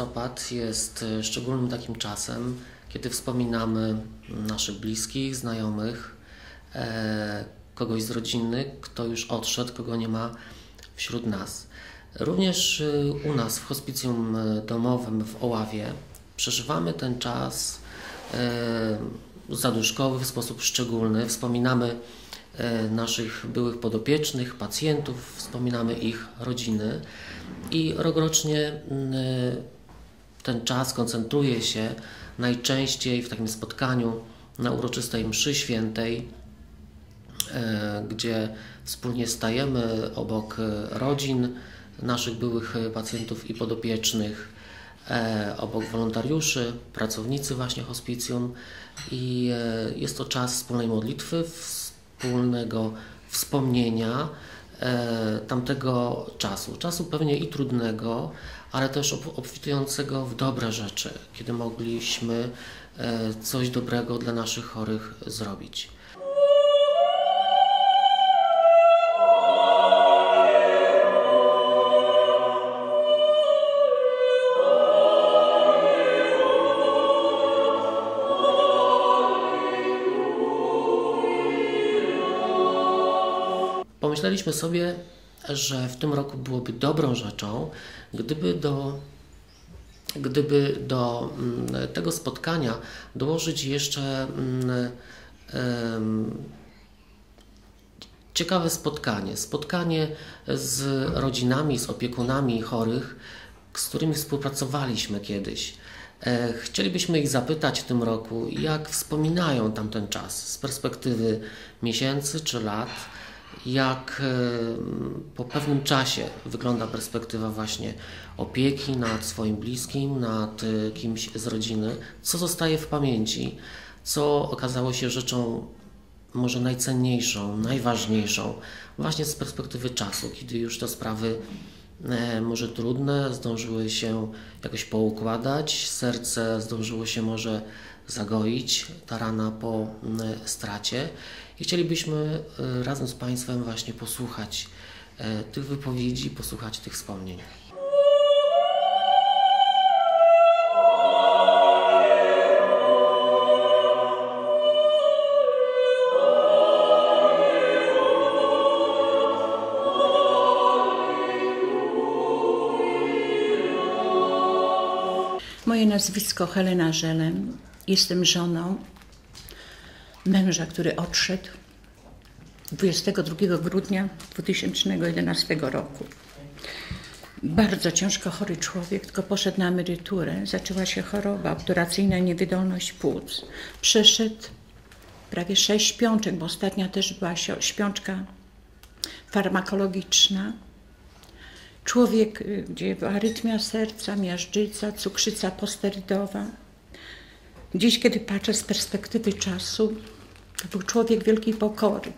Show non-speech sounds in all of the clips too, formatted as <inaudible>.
listopad jest e, szczególnym takim czasem, kiedy wspominamy naszych bliskich, znajomych, e, kogoś z rodziny, kto już odszedł, kogo nie ma wśród nas. Również e, u nas w hospicjum domowym w Oławie przeżywamy ten czas zaduszkowy w sposób szczególny. Wspominamy naszych byłych podopiecznych, pacjentów, wspominamy ich rodziny i rokrocznie mm, ten czas koncentruje się najczęściej w takim spotkaniu na uroczystej mszy świętej, e, gdzie wspólnie stajemy obok rodzin naszych byłych pacjentów i podopiecznych, e, obok wolontariuszy, pracownicy właśnie hospicjum i e, jest to czas wspólnej modlitwy, wspólnego wspomnienia tamtego czasu. Czasu pewnie i trudnego, ale też obfitującego w dobre rzeczy, kiedy mogliśmy e, coś dobrego dla naszych chorych zrobić. Pomyśleliśmy sobie, że w tym roku byłoby dobrą rzeczą, gdyby do, gdyby do mm, tego spotkania dołożyć jeszcze um, ciekawe spotkanie. Spotkanie z rodzinami, z opiekunami chorych, z którymi współpracowaliśmy kiedyś. E, chcielibyśmy ich zapytać w tym roku, jak wspominają tamten czas z perspektywy miesięcy czy lat jak e, po pewnym czasie wygląda perspektywa właśnie opieki nad swoim bliskim, nad e, kimś z rodziny, co zostaje w pamięci, co okazało się rzeczą może najcenniejszą, najważniejszą, właśnie z perspektywy czasu, kiedy już te sprawy e, może trudne zdążyły się jakoś poukładać, serce zdążyło się może zagoić, ta rana po stracie i chcielibyśmy e, razem z Państwem właśnie posłuchać e, tych wypowiedzi, posłuchać tych wspomnień. Moje nazwisko Helena Żelem. Jestem żoną męża, który odszedł 22 grudnia 2011 roku. Bardzo ciężko chory człowiek, tylko poszedł na emeryturę. Zaczęła się choroba, obturacyjna niewydolność płuc. Przeszedł prawie sześć śpiączek, bo ostatnia też była śpiączka farmakologiczna. Człowiek, y, gdzie arytmia serca, miażdżyca, cukrzyca posterydowa. Dziś, kiedy patrzę z perspektywy czasu, to był człowiek wielkiej pokory.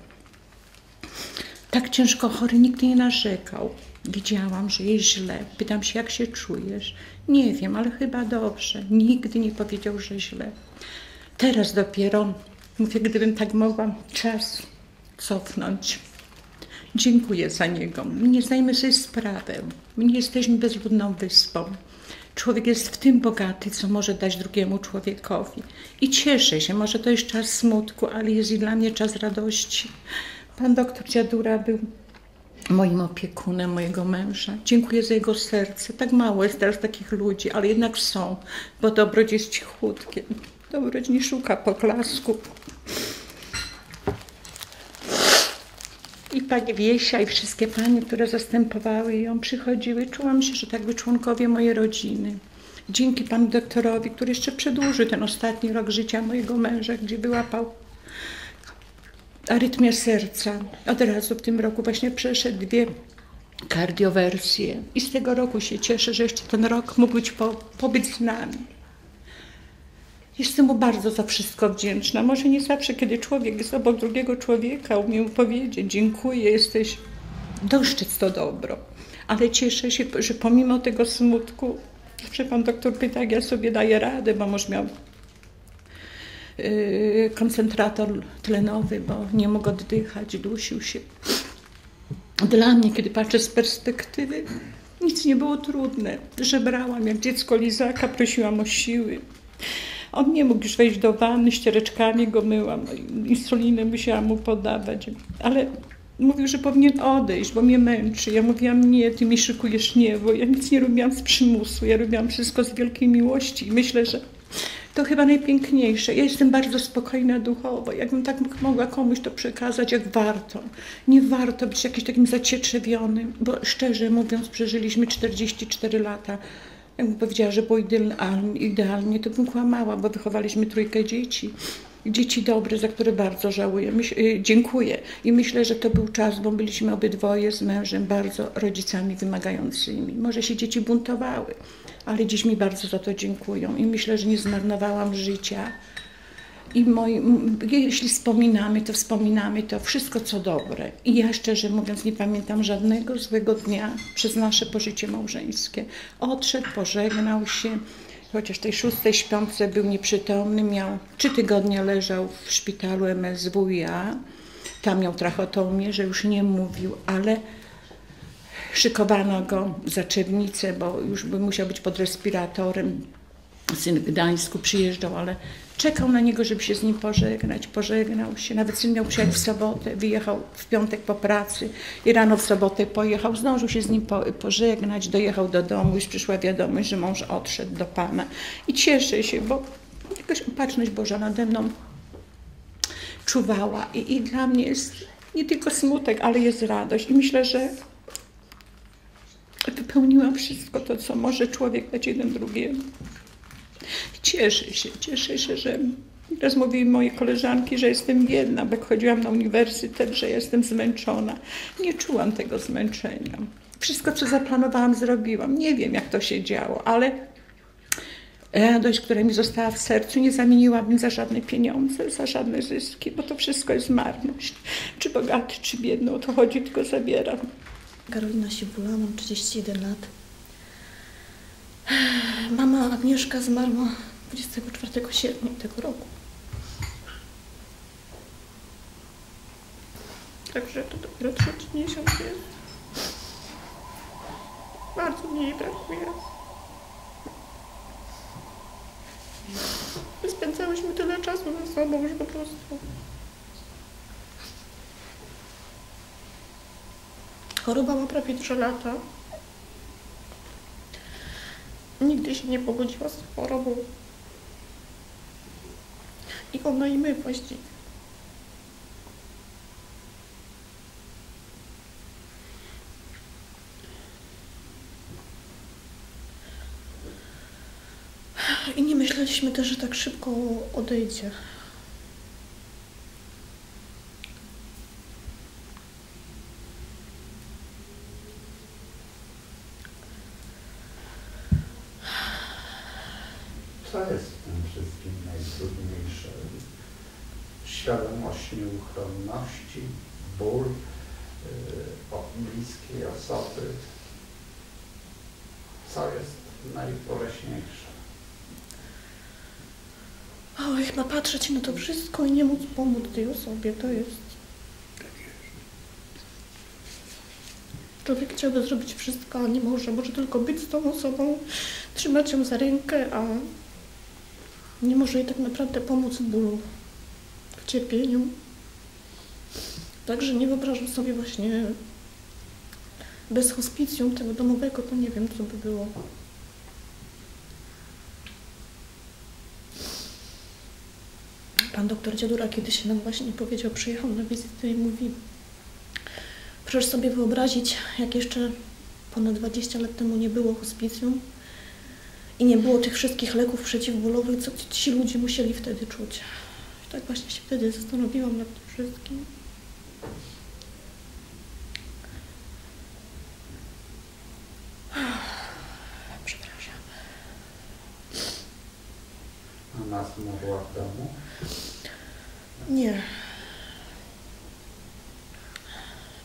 Tak ciężko chory nigdy nie narzekał. Widziałam, że jest źle. Pytam się, jak się czujesz? Nie wiem, ale chyba dobrze. Nigdy nie powiedział, że źle. Teraz dopiero mówię, gdybym tak mogła czas cofnąć. Dziękuję za niego. Nie zdajemy sobie sprawy. My nie jesteśmy bezludną wyspą. Człowiek jest w tym bogaty, co może dać drugiemu człowiekowi. I cieszę się, może to jest czas smutku, ale jest i dla mnie czas radości. Pan doktor Dziadura był moim opiekunem, mojego męża. Dziękuję za jego serce. Tak mało jest teraz takich ludzi, ale jednak są, bo dobroć jest cichutkie. Dobroć nie szuka poklasku. I pani Wiesia, i wszystkie panie, które zastępowały ją, przychodziły. Czułam się, że tak by członkowie mojej rodziny. Dzięki panu doktorowi, który jeszcze przedłużył ten ostatni rok życia mojego męża, gdzie wyłapał arytmię serca. Od razu w tym roku właśnie przeszedł dwie kardiowersje. I z tego roku się cieszę, że jeszcze ten rok mógł być po, pobyć z nami. Jestem mu bardzo za wszystko wdzięczna. Może nie zawsze, kiedy człowiek jest obok drugiego człowieka, umie mu powiedzieć dziękuję, jesteś, doszczyc to dobro. Ale cieszę się, że pomimo tego smutku, zawsze pan doktor pyta, jak ja sobie daję radę, bo może miał yy, koncentrator tlenowy, bo nie mógł oddychać, dusił się. Dla mnie, kiedy patrzę z perspektywy, Nic nie było trudne. Żebrałam jak dziecko lizaka, prosiłam o siły. On nie mógł już wejść do wanny, ściereczkami go myłam, no insulinę musiałam mu podawać, ale mówił, że powinien odejść, bo mnie męczy. Ja mówiłam, nie, ty mi szykujesz nie, bo ja nic nie robiłam z przymusu, ja robiłam wszystko z wielkiej miłości i myślę, że to chyba najpiękniejsze. Ja jestem bardzo spokojna duchowo. Jakbym tak mogła komuś to przekazać, jak warto. Nie warto być jakimś takim zacietrzewionym, bo szczerze mówiąc, przeżyliśmy 44 lata. Jakbym powiedziała, że było idealnie, to bym kłamała, bo wychowaliśmy trójkę dzieci. Dzieci dobre, za które bardzo żałuję. Myśl, y, dziękuję. I myślę, że to był czas, bo byliśmy obydwoje z mężem bardzo rodzicami wymagającymi. Może się dzieci buntowały ale dziś mi bardzo za to dziękują i myślę, że nie zmarnowałam życia. I moi, jeśli wspominamy, to wspominamy to wszystko, co dobre. I ja szczerze mówiąc, nie pamiętam żadnego złego dnia przez nasze pożycie małżeńskie. Odszedł, pożegnał się, chociaż tej szóstej śpiące był nieprzytomny, miał trzy tygodnie leżał w szpitalu MSWiA. Tam miał trachotomię, że już nie mówił, ale Szykowano go za Czernicę, bo już by musiał być pod respiratorem. Syn w Gdańsku przyjeżdżał, ale czekał na niego, żeby się z nim pożegnać. Pożegnał się. Nawet syn miał przyjechać w sobotę, wyjechał w piątek po pracy i rano w sobotę pojechał. Zdążył się z nim po, pożegnać, dojechał do domu, już przyszła wiadomość, że mąż odszedł do Pana. I cieszę się, bo jakaś opatrzność Boża nade mną czuwała. I, I dla mnie jest nie tylko smutek, ale jest radość. I myślę, że wypełniłam wszystko to, co może człowiek dać jeden drugiemu. Cieszę się, cieszę się, że Teraz mówiły moje koleżanki, że jestem biedna, bo jak chodziłam na uniwersytet, że jestem zmęczona. Nie czułam tego zmęczenia. Wszystko, co zaplanowałam, zrobiłam. Nie wiem, jak to się działo, ale radość, która mi została w sercu, nie zamieniłabym za żadne pieniądze, za żadne zyski, bo to wszystko jest marność. Czy bogaty, czy biedny, o to chodzi, tylko zabieram. Karolina Siwula, mam 31 lat. Mama Agnieszka zmarła 24 sierpnia tego roku. Także to dopiero trzeci miesiąc jest. Bardzo mi jej brakuje. Spędzałyśmy tyle czasu ze sobą, że po prostu Choroba ma prawie 3 lata. Nigdy się nie pogodziła z chorobą. I ona i my właściwie. I nie myśleliśmy też, że tak szybko odejdzie. Co jest w tym wszystkim najtrudniejsze? Świadomość nieuchronności, ból yy, od bliskiej osoby. Co jest najboleśniejsze? Oj, chyba patrzeć na to wszystko i nie móc pomóc tej osobie, to jest... Człowiek chciałby zrobić wszystko, a nie może. Może tylko być z tą osobą, trzymać ją za rękę, a nie może jej tak naprawdę pomóc w bólu, w cierpieniu. Także nie wyobrażam sobie właśnie bez hospicjum tego domowego, to nie wiem, co by było. Pan doktor Dziadura kiedyś nam właśnie powiedział, przyjechał na wizytę i mówi proszę sobie wyobrazić, jak jeszcze ponad 20 lat temu nie było hospicjum, i nie było tych wszystkich leków przeciwbólowych, co ci ludzie musieli wtedy czuć. I tak właśnie się wtedy zastanowiłam nad tym wszystkim. <sighs> Przepraszam. A nas mogła w domu? Nie.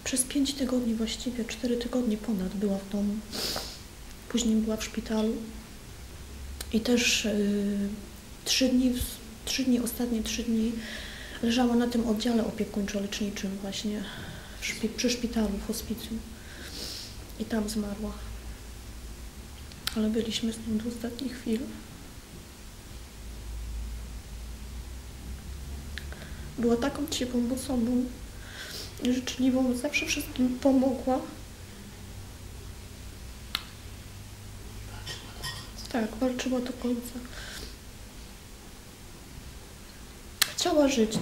Przez pięć tygodni właściwie, cztery tygodnie ponad była w domu. Później była w szpitalu. I też y, trzy dni, trzy dni, ostatnie trzy dni leżała na tym oddziale opiekuńczo-leczniczym właśnie szpi przy szpitalu, w hospicjum. I tam zmarła. ale byliśmy z nim do ostatnich chwil. Była taką ciepłą osobą, życzliwą, zawsze wszystkim pomogła. Tak, walczyła do końca. Chciała żyć, to,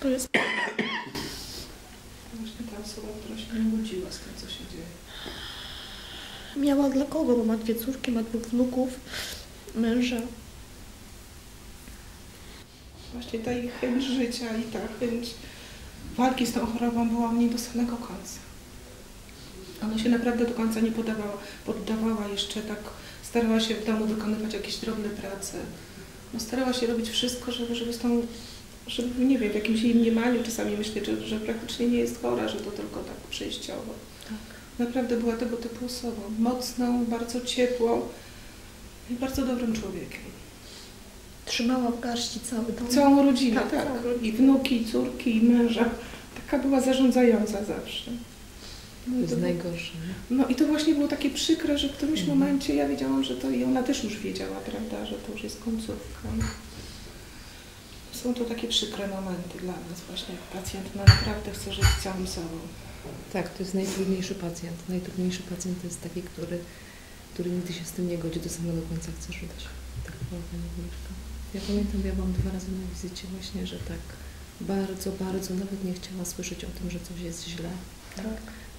to jest Właśnie ta osoba, która się nie godziła z tym, co się dzieje. Miała dla kogo, bo ma dwie córki, ma dwóch wnuków, męża. Właśnie ta ich chęć życia i ta chęć walki z tą chorobą była u niej do samego końca. Ona się naprawdę do końca nie podawała, poddawała jeszcze tak, starała się w domu wykonywać jakieś drobne prace. No, starała się robić wszystko, żeby, żeby z tą, żeby, nie wiem, w jakimś jej mniemaniu czasami myśleć, że, że praktycznie nie jest chora, że to tylko tak przejściowo. Naprawdę była tego typu osobą. Mocną, bardzo ciepłą i bardzo dobrym człowiekiem. Trzymała w garści cały dom. Całą rodzinę, Tak, tak. I wnuki, i córki, i męża. Taka była zarządzająca zawsze. No To jest najgorsze. no i to właśnie było takie przykre, że w którymś Mhm. momencie ja wiedziałam, że to i ona też już wiedziała, prawda, że to już jest końcówka. Są to takie przykre momenty dla nas właśnie, jak pacjent no naprawdę chce żyć całym sobą. Tak, to jest najtrudniejszy pacjent. Najtrudniejszy pacjent to jest taki, który, który nigdy się z tym nie godzi, do samego końca chce żyć. Tak była pani Wójtka. Ja pamiętam, ja byłam dwa razy na wizycie właśnie, że tak bardzo, bardzo nawet nie chciała słyszeć o tym, że coś jest źle. Tak?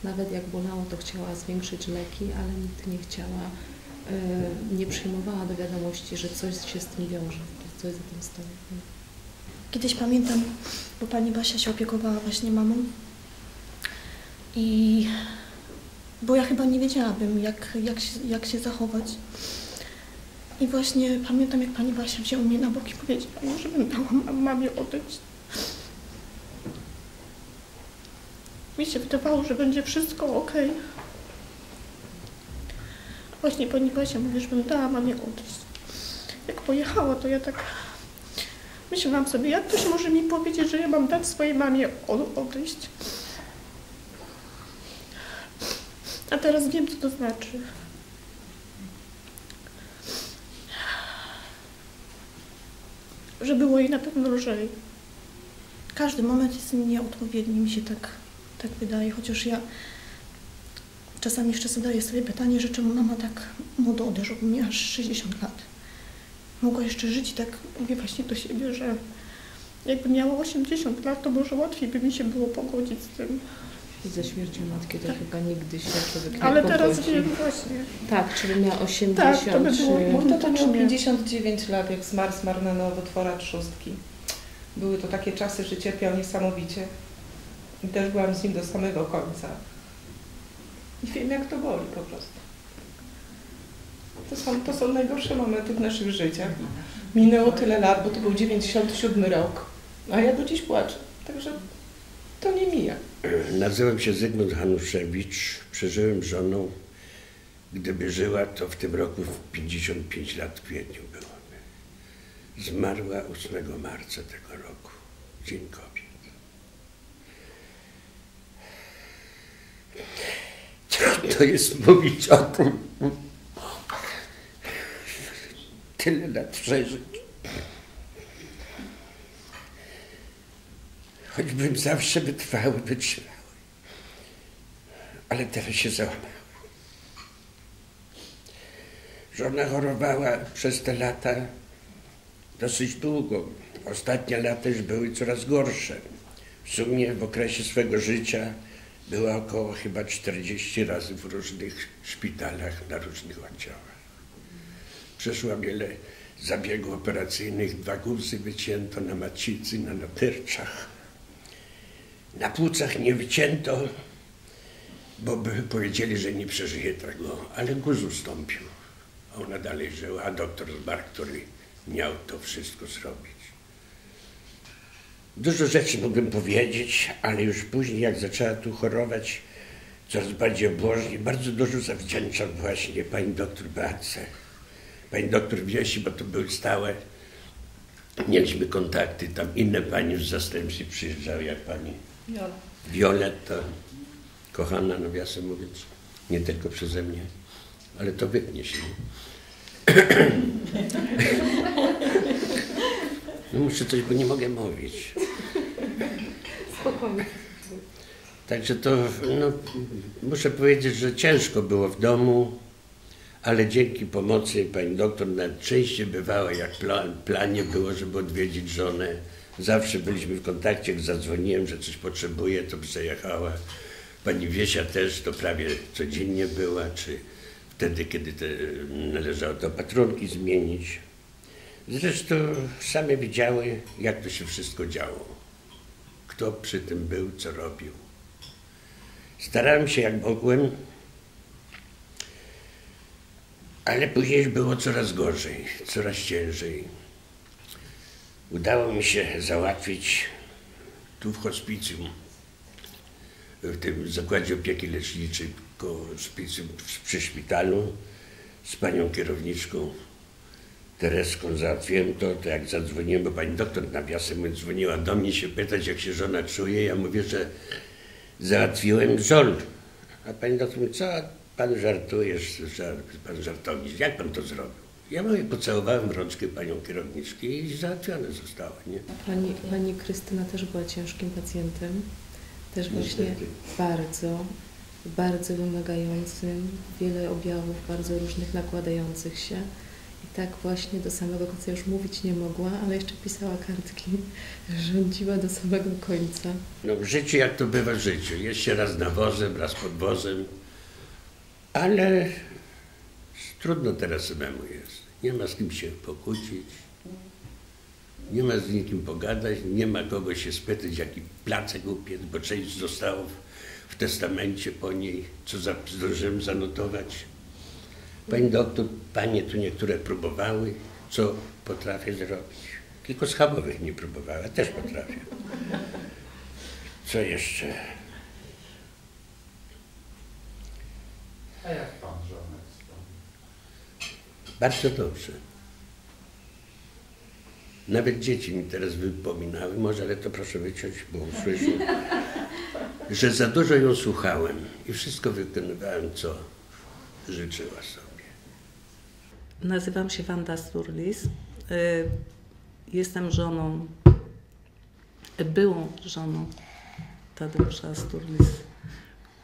Nawet jak bolało, to chciała zwiększyć leki, ale nigdy nie chciała, e, nie przyjmowała do wiadomości, że coś się z tym wiąże, że coś za tym stoi. Kiedyś pamiętam, bo pani Basia się opiekowała właśnie mamą. I bo ja chyba nie wiedziałabym, jak, jak, się, jak się zachować. I właśnie pamiętam, jak pani Basia wzięła mnie na bok i powiedziała żebym dała mam- mamie odejść. Mi się wydawało, że będzie wszystko ok. Właśnie pani Basia mówi, żebym dała mamie odejść. Jak pojechała, to ja tak Myślałam sobie, jak ktoś może mi powiedzieć, że ja mam dać swojej mamie odejść. A teraz wiem, co to znaczy. Że było jej na pewno lżej. Każdy moment jest nieodpowiedni, mi się tak, tak wydaje, chociaż ja czasami jeszcze zadaję sobie pytanie, że czemu mama tak młodo odeszła, bo miała aż 60 lat mogła jeszcze żyć i tak mówię właśnie do siebie, że jakby miała 80 lat, to może łatwiej by mi się było pogodzić z tym. I ze śmiercią matki to chyba nigdy się człowiek nie Ale teraz wiem właśnie. Tak, czyli miała 80 Tak, to by było- czy... Murta to miał Faktycznie. 59 lat, jak zmarł, zmarł na nowotwora trzustki. Były to takie czasy, że cierpiał niesamowicie. I też byłam z nim do samego końca. I wiem, jak to boli po prostu. To są, to są najgorsze momenty w naszych życiach. Minęło tyle lat, bo to był 97 rok, a ja do dziś płaczę. Także to nie mija. Nazywam się Zygmunt Hanuszewicz. Przeżyłem żoną. Gdyby żyła, to w tym roku w 55 lat w kwietniu byłaby. Zmarła 8 marca tego roku. Dzień. To jest mówić o tym. Tyle lat przeżyć. Choćbym zawsze wytrwały, wytrzymały. Ale teraz się załamało. Żona chorowała przez te lata dosyć długo. Ostatnie lata już były coraz gorsze. W sumie w okresie swego życia była około chyba 40 razy w różnych szpitalach, na różnych oddziałach. Przeszła wiele zabiegów operacyjnych, dwa guzy wycięto na macicy, na natyrczach. Na płucach nie wycięto, bo by powiedzieli, że nie przeżyje tego, ale guz ustąpił. Ona dalej żyła, a doktor zmarł, który miał to wszystko zrobić. Dużo rzeczy mógłbym powiedzieć, ale już później, jak zaczęła tu chorować coraz bardziej obłożnie, bardzo dużo zawdzięczam właśnie pani doktor Beatce, pani doktor Wiesi, bo to były stałe. Mieliśmy kontakty, tam inne pani z zastępstwie przyjeżdżały, jak pani. Violetta, kochana nawiasem mówiąc, nie tylko przeze mnie. ale to wytnie się. <laughs> No muszę coś, bo nie mogę mówić. Spokojnie. Także to, no, muszę powiedzieć, że ciężko było w domu, ale dzięki pomocy pani doktor nawet częściej bywała, jak plan, planie było, żeby odwiedzić żonę. Zawsze byliśmy w kontakcie, jak zadzwoniłem, że coś potrzebuje, to przyjechała. Pani Wiesia też to prawie codziennie była, czy wtedy, kiedy te, należało to patronki zmienić. Zresztą same widziały, jak to się wszystko działo. Kto przy tym był, co robił. Starałem się jak mogłem, ale później było coraz gorzej, coraz ciężej. Udało mi się załatwić tu w hospicjum, w tym zakładzie opieki leczniczej koło hospicjum przy szpitalu z panią kierowniczką Tereską załatwiłem to, to jak zadzwoniłem, bo pani doktor nawiasem dzwoniła do mnie się pytać, jak się żona czuje. Ja mówię, że załatwiłem żonę. A pani doktor mówi, co pan żartujesz, żart, pan żartownik, jak pan to zrobił? Ja mówię, pocałowałem rączkę panią kierowniczki i załatwione zostało, nie? Pani, pani Krystyna też była ciężkim pacjentem. Też właśnie Niestety. bardzo, bardzo wymagającym, wiele objawów bardzo różnych nakładających się. Tak właśnie do samego końca już mówić nie mogła, ale jeszcze pisała kartki, <laughs> rządziła do samego końca. No w życiu, jak to bywa w życiu, jest się raz nawozem, raz pod wozem, ale trudno teraz samemu jest. Nie ma z kim się pokłócić, nie ma z nikim pogadać, nie ma kogo się spytać, jaki placek upiec, bo część zostało w testamencie po niej, co za, zdążyłem zanotować. Pani doktor, panie tu niektóre próbowały, co potrafię zrobić. Tylko schabowych nie próbowała, też potrafię. Co jeszcze? A jak pan żonę? Bardzo dobrze. Nawet dzieci mi teraz wypominały, może, ale to proszę wyciąć, bo usłyszę, że za dużo ją słuchałem i wszystko wykonywałem, co życzyła sobie. Nazywam się Wanda Sturlis. Y, Jestem żoną, byłą żoną Tadeusza Sturlis,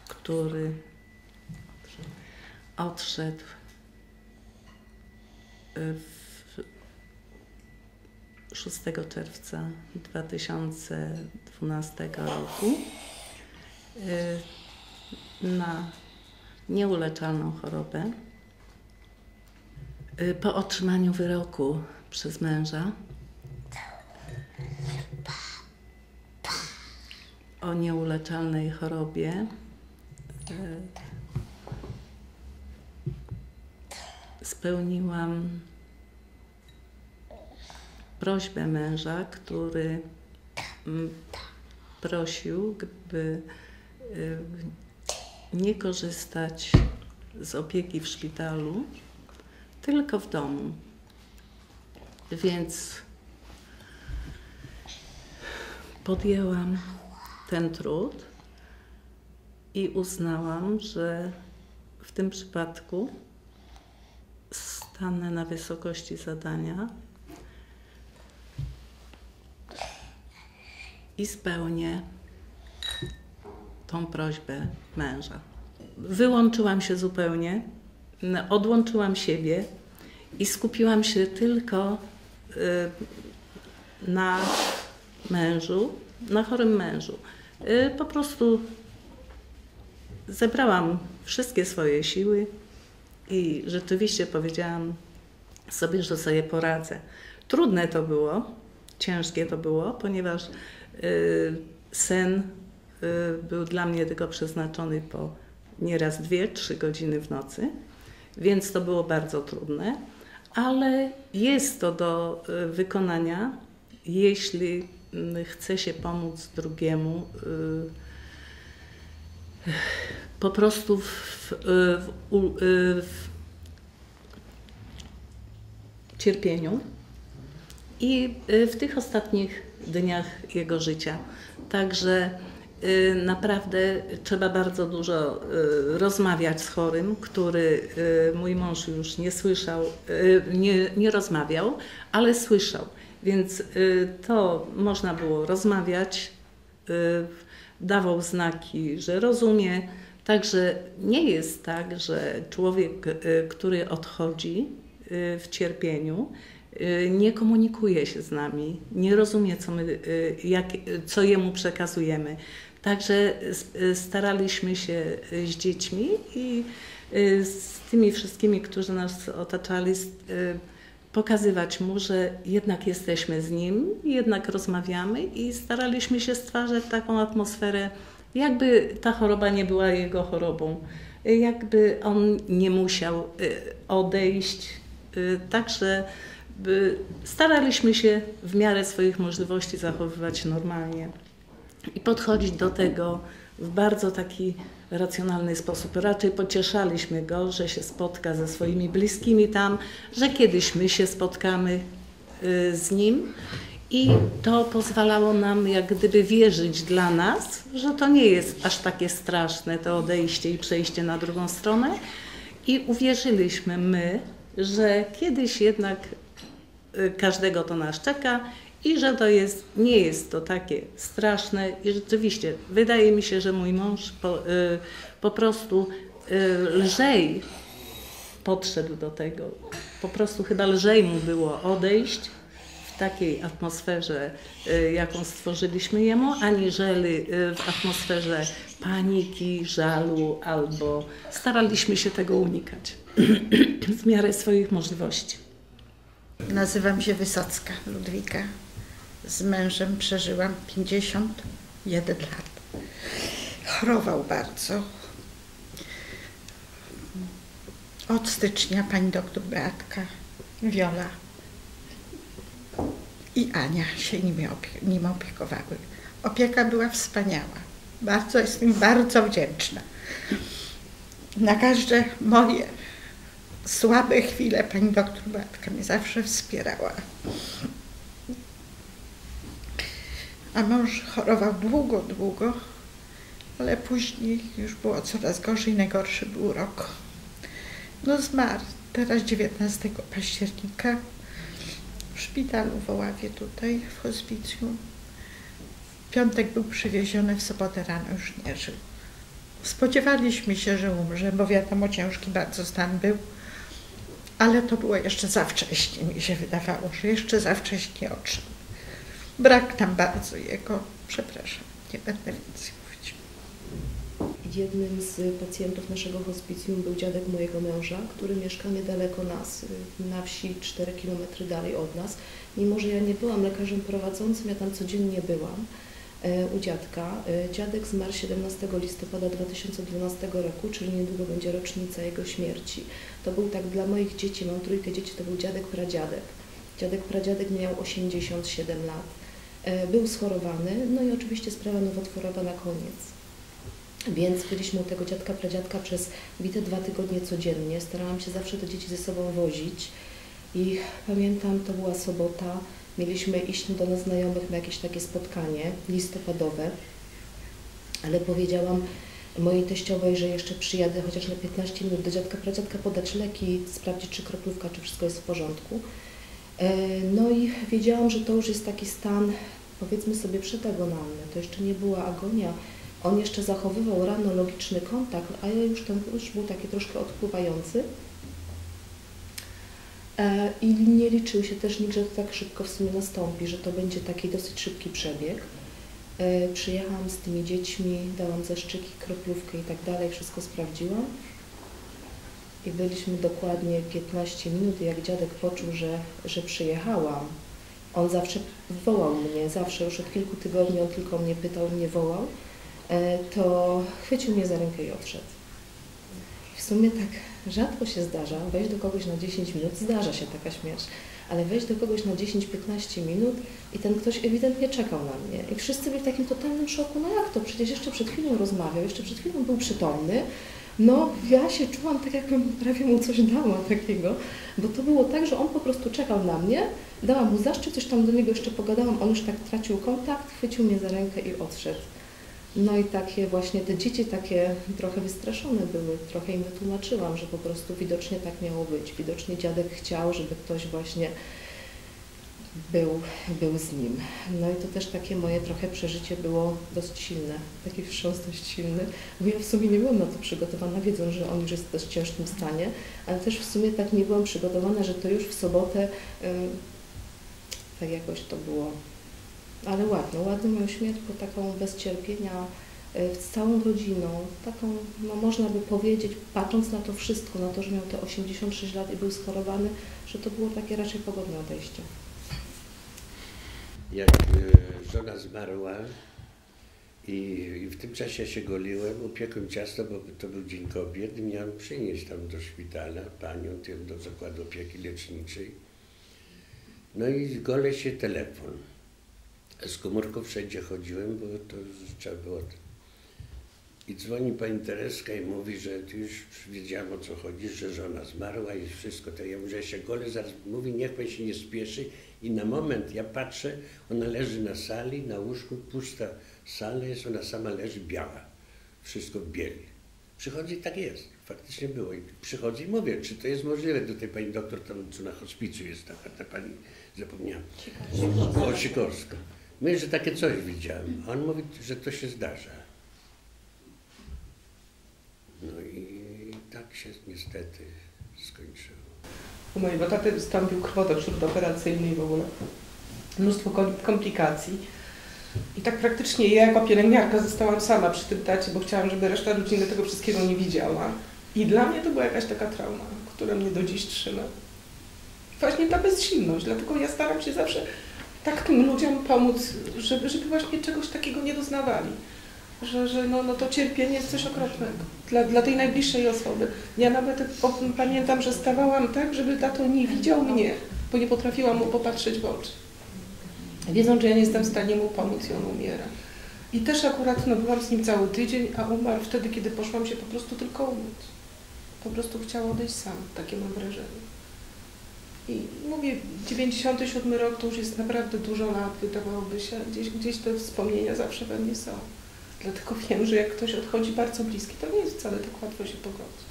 który odszedł y, w 6 czerwca 2012 roku y, na nieuleczalną chorobę. Y, Po otrzymaniu wyroku przez męża? O nieuleczalnej chorobie? Y, spełniłam prośbę męża, który mm, prosił, by y, nie korzystać z opieki w szpitalu, tylko w domu. Więc podjęłam ten trud i uznałam, że w tym przypadku stanę na wysokości zadania i spełnię tą prośbę męża. Wyłączyłam się zupełnie, odłączyłam siebie i skupiłam się tylko y, na mężu, na chorym mężu. Y, po prostu zebrałam wszystkie swoje siły i rzeczywiście powiedziałam sobie, że sobie poradzę. Trudne to było, ciężkie to było, ponieważ y, sen był dla mnie tylko przeznaczony po nieraz dwie, trzy godziny w nocy, więc to było bardzo trudne, ale jest to do y, wykonania, jeśli chce się pomóc drugiemu. y, Po prostu w, w, w, u- y, w cierpieniu i w tych ostatnich dniach jego życia. Także naprawdę trzeba bardzo dużo y, rozmawiać z chorym, który y, mój mąż już nie słyszał, nie, nie rozmawiał, ale słyszał. Więc to można było rozmawiać, dawał znaki, że rozumie. Także nie jest tak, że człowiek, który odchodzi w cierpieniu, Y, nie komunikuje się z nami, nie rozumie, co, my, y, jak, co jemu przekazujemy. Także y, staraliśmy się z dziećmi i z tymi wszystkimi, którzy nas otaczali, pokazywać mu, że jednak jesteśmy z nim, jednak rozmawiamy i staraliśmy się stwarzać taką atmosferę, jakby ta choroba nie była jego chorobą, jakby on nie musiał odejść. Także staraliśmy się w miarę swoich możliwości zachowywać normalnie i podchodzić do tego w bardzo taki racjonalny sposób. Raczej pocieszaliśmy go, że się spotka ze swoimi bliskimi tam, że kiedyś my się spotkamy y, z nim i to pozwalało nam jak gdyby wierzyć dla nas, że to nie jest aż takie straszne to odejście i przejście na drugą stronę i uwierzyliśmy my, że kiedyś jednak Y, każdego to nas czeka i że to jest, nie jest to takie straszne i rzeczywiście wydaje mi się, że mój mąż po, y, po prostu y, lżej podszedł do tego. Po prostu chyba lżej mu było odejść w takiej atmosferze, jaką stworzyliśmy jemu, aniżeli w atmosferze paniki, żalu albo staraliśmy się tego unikać <clears throat> w miarę swoich możliwości. Nazywam się Wysocka Ludwika. Z mężem przeżyłam 51 lat. Chorował bardzo. Od stycznia pani doktor Beatka, Wiola i Ania się nim, opie nim opiekowały. Opieka była wspaniała. Bardzo jestem bardzo wdzięczna. Na każde moje słabe chwile pani doktor Beatka mnie zawsze wspierała. A mąż chorował długo, długo, ale później już było coraz gorzej, najgorszy był rok. No zmarł teraz 19 października w szpitalu w Oławie tutaj, w hospicjum. W piątek był przywieziony, w sobotę rano już nie żył. Spodziewaliśmy się, że umrze, bo wiadomo, ciężki bardzo stan był ale to było jeszcze za wcześnie, mi się wydawało, że jeszcze za wcześnie odszedł. Brak tam bardzo jego, przepraszam, nie będę więcej mówić. Jednym z pacjentów naszego hospicjum był dziadek mojego męża, który mieszka niedaleko nas, na wsi 4 km dalej od nas. Mimo, że ja nie byłam lekarzem prowadzącym, ja tam codziennie byłam e, u dziadka. E, dziadek zmarł 17 listopada 2012 roku, czyli niedługo będzie rocznica jego śmierci. To był tak dla moich dzieci, mam trójkę dzieci, to był dziadek pradziadek. Dziadek pradziadek miał 87 lat. E, był schorowany, no i oczywiście sprawa nowotworowa na koniec. Więc byliśmy u tego dziadka pradziadka przez bite dwa tygodnie codziennie. Starałam się zawsze te dzieci ze sobą wozić. I pamiętam, to była sobota, mieliśmy iść do nas znajomych na jakieś takie spotkanie listopadowe, ale powiedziałam, mojej teściowej, że jeszcze przyjadę chociaż na 15 minut do dziadka, pradziadka podać leki, sprawdzić czy kroplówka, czy wszystko jest w porządku. E, no i wiedziałam, że to już jest taki stan, powiedzmy sobie, przetagonalny. To jeszcze nie była agonia. On jeszcze zachowywał rano logiczny kontakt, a ja już ten już był taki troszkę odpływający. E, I nie liczył się też nikt, że to tak szybko w sumie nastąpi, że to będzie taki dosyć szybki przebieg. E, przyjechałam z tymi dziećmi, dałam zaszczyki, kroplówkę i tak dalej, wszystko sprawdziłam. I byliśmy dokładnie 15 minut, jak dziadek poczuł, że, że przyjechałam. On zawsze wołał mnie, zawsze już od kilku tygodni on tylko mnie pytał, mnie wołał, e, to chwycił mnie za rękę i odszedł. W sumie tak rzadko się zdarza, wejść do kogoś na 10 minut, zdarza się taka śmierć, ale wejść do kogoś na 10-15 minut i ten ktoś ewidentnie czekał na mnie. I wszyscy byli w takim totalnym szoku, no jak to, przecież jeszcze przed chwilą rozmawiał, jeszcze przed chwilą był przytomny. No, ja się czułam tak, jakbym prawie mu coś dała takiego, bo to było tak, że on po prostu czekał na mnie, dałam mu zaszczyt, coś tam do niego jeszcze pogadałam, on już tak tracił kontakt, chwycił mnie za rękę i odszedł. No i takie właśnie te dzieci takie trochę wystraszone były, trochę im wytłumaczyłam, że po prostu widocznie tak miało być. Widocznie dziadek chciał, żeby ktoś właśnie był, był z nim. No i to też takie moje trochę przeżycie było dość silne, taki wstrząs dość silny, bo ja w sumie nie byłam na to przygotowana, wiedząc, że on już jest w dość ciężkim stanie, ale też w sumie tak nie byłam przygotowana, że to już w sobotę y, tak jakoś to było. Ale ładno, ładny miał śmierć, bo taką bez cierpienia, y, z całą rodziną, taką, no można by powiedzieć, patrząc na to wszystko, na to, że miał te 86 lat i był schorowany, że to było takie raczej pogodne odejście. Jak e, żona zmarła i, w tym czasie się goliłem, upiekłem ciasto, bo to był Dzień Kobiet i miałem przynieść tam do szpitala panią, tym do zakładu opieki leczniczej. No i golę się telefon. Z komórką wszędzie chodziłem, bo to trzeba było. I dzwoni pani Tereska i mówi, że ty już wiedziałam o co chodzi, że żona zmarła i wszystko. To ja mówię, że się golę, zaraz mówi, niech pan się nie spieszy. I na moment ja patrzę, ona leży na sali, na łóżku, pusta sala jest, ona sama leży biała. Wszystko w bieli. Przychodzi i tak jest. Faktycznie było. I przychodzi i mówię, czy to jest możliwe do tej pani doktor, tam co na hospicju jest taka, ta pani, zapomniałam. O, Sikorska. Mówię, że takie coś widziałem. A on mówi, że to się zdarza. No i tak się niestety skończyło. U mojego taty wystąpił krwotok śródoperacyjny i w ogóle mnóstwo kom- komplikacji. I tak praktycznie ja jako pielęgniarka zostałam sama przy tym tacie, bo chciałam, żeby reszta rodziny tego wszystkiego nie widziała. I dla mnie to była jakaś taka trauma, która mnie do dziś trzyma. Właśnie ta bezsilność, dlatego ja staram się zawsze tak tym ludziom pomóc, żeby, żeby właśnie czegoś takiego nie doznawali. Że, że no, no to cierpienie jest coś okropnego dla, dla tej najbliższej osoby. Ja nawet pamiętam, że stawałam tak, żeby tato nie widział mnie, bo nie potrafiłam mu popatrzeć w oczy. Wiedząc, że ja nie jestem w stanie mu pomóc i on umiera. I też akurat no, byłam z nim cały tydzień, a umarł wtedy, kiedy poszłam się po prostu tylko umyć. Po prostu chciał odejść sam, takie mam wrażenie. I mówię, 97 rok to już jest naprawdę dużo lat, wydawałoby się. Gdzieś, gdzieś te wspomnienia zawsze we mnie są. Dlatego wiem, że jak ktoś odchodzi bardzo bliski, to nie jest wcale tak łatwo się pogodzić.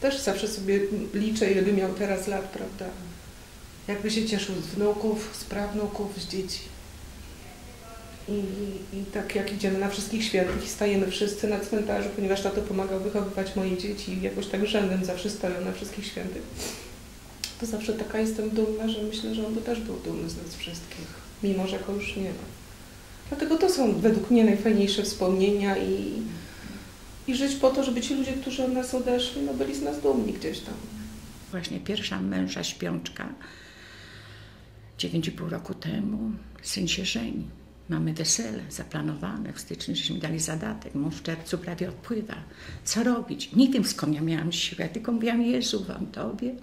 Też zawsze sobie liczę, ile miał teraz lat, prawda? Jakby się cieszył z wnuków, z prawnuków, z dzieci. I, I tak jak idziemy na wszystkich świętych i stajemy wszyscy na cmentarzu, ponieważ tato pomagał wychowywać moje dzieci i jakoś tak rzędem zawsze stoją na wszystkich świętych, to zawsze taka jestem dumna, że myślę, że on by też był dumny z nas wszystkich, mimo że go już nie ma. Dlatego to są według mnie najfajniejsze wspomnienia i, i żyć po to, żeby ci ludzie, którzy od nas odeszli, no byli z nas dumni gdzieś tam. Właśnie pierwsza męża śpiączka. 9,5 roku temu syn się żeni. Mamy wesele zaplanowane. W styczniu żeśmy dali zadatek. Mąż w czerwcu prawie odpływa. Co robić? Nie wiem skąd ja miałam siłę, tylko mówiłam Jezu, wam Tobie.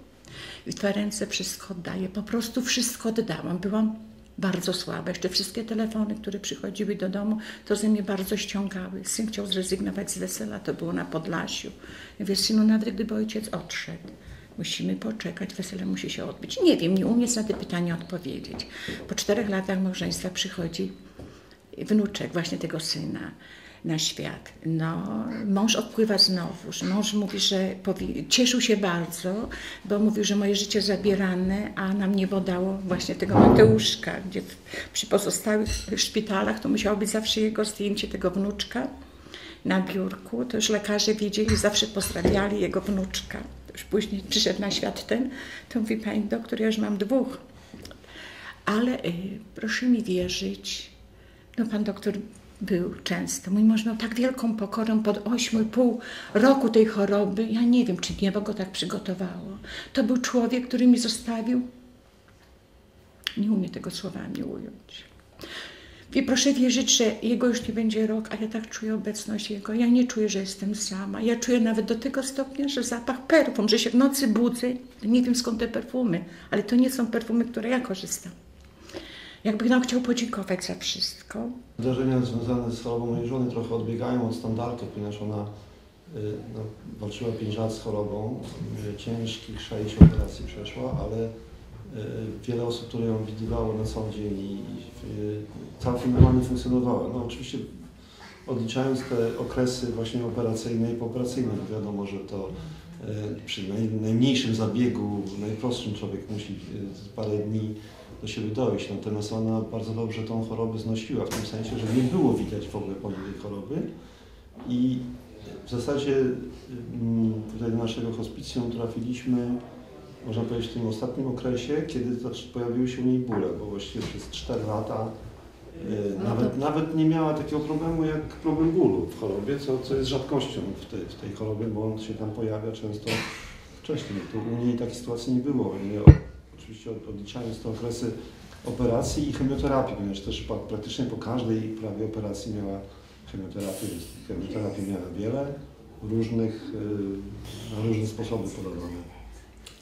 I Twoje ręce wszystko oddaję. Po prostu wszystko oddałam. Byłam bardzo słaba. Jeszcze wszystkie telefony, które przychodziły do domu, to ze mnie bardzo ściągały. Syn chciał zrezygnować z wesela, to było na Podlasiu. Ja mówię, synu, nawet gdyby ojciec odszedł, musimy poczekać, wesele musi się odbyć. Nie wiem, nie umiem na te pytania odpowiedzieć. Po czterech latach małżeństwa przychodzi wnuczek właśnie tego syna na świat. No, mąż odpływa znowuż. Mąż mówi, że cieszył się bardzo, bo mówił, że moje życie zabierane, a nam niebo dało właśnie tego Mateuszka, gdzie w, przy pozostałych szpitalach to musiało być zawsze jego zdjęcie tego wnuczka na biurku. To już lekarze wiedzieli, zawsze pozdrawiali jego wnuczka. To już później przyszedł na świat ten, to mówi pani doktor, ja już mam dwóch. Ale y, proszę mi wierzyć, no pan doktor był często. Mój mąż miał tak wielką pokorę pod 8,5 roku tej choroby. Ja nie wiem, czy niebo go tak przygotowało. To był człowiek, który mi zostawił. Nie umiem tego słowami ująć. I proszę wierzyć, że jego już nie będzie rok, a ja tak czuję obecność jego. Ja nie czuję, że jestem sama. Ja czuję nawet do tego stopnia, że zapach perfum, że się w nocy budzę. Nie wiem skąd te perfumy, ale to nie są perfumy, które ja korzystam. Jakby nam chciał podziękować za wszystko. Wydarzenia związane z chorobą mojej żony trochę odbiegają od standardów, ponieważ ona y, no, walczyła 5 lat z chorobą, y, ciężkich 6 operacji przeszła, ale y, wiele osób, które ją widywało na co dzień i całkiem normalnie funkcjonowała. No oczywiście odliczając te okresy właśnie operacyjne i pooperacyjne, wiadomo, że to przy naj, najmniejszym zabiegu, najprostszym człowiek musi parę dni do siebie dojść. Natomiast ona bardzo dobrze tą chorobę znosiła, w tym sensie, że nie było widać w ogóle po niej tej choroby. I w zasadzie mm, tutaj do naszego hospicjum trafiliśmy, można powiedzieć, w tym ostatnim okresie, kiedy pojawiły się u niej bóle, bo właściwie przez 4 lata y, nawet, nawet nie miała takiego problemu jak problem bólu w chorobie, co, co jest rzadkością w tej, w tej chorobie, bo on się tam pojawia często wcześniej. Tu u niej takiej sytuacji nie było. Nie, oczywiście odliczając te okresy operacji i chemioterapii, ponieważ też praktycznie po każdej prawie operacji miała chemioterapię, więc chemioterapii miała wiele różnych, y, na różne sposoby podawane.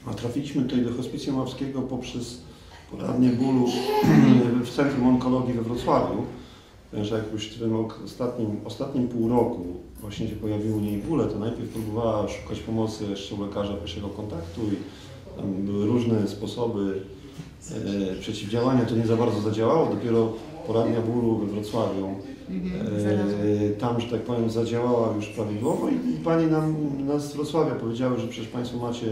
A trafiliśmy tutaj do hospicjum ławskiego poprzez poradnię bólu <clears throat> w Centrum Onkologii we Wrocławiu, że jak już w tym ostatnim, ostatnim pół roku właśnie się pojawiły u niej bóle, to najpierw próbowała szukać pomocy jeszcze u lekarza pierwszego kontaktu i tam były różne sposoby e, przeciwdziałania, to nie za bardzo zadziałało, dopiero poradnia bólu we Wrocławiu E, tam, że tak powiem, zadziałała już prawidłowo i, i Pani nam, nas z Wrocławia powiedziały, że przecież Państwo macie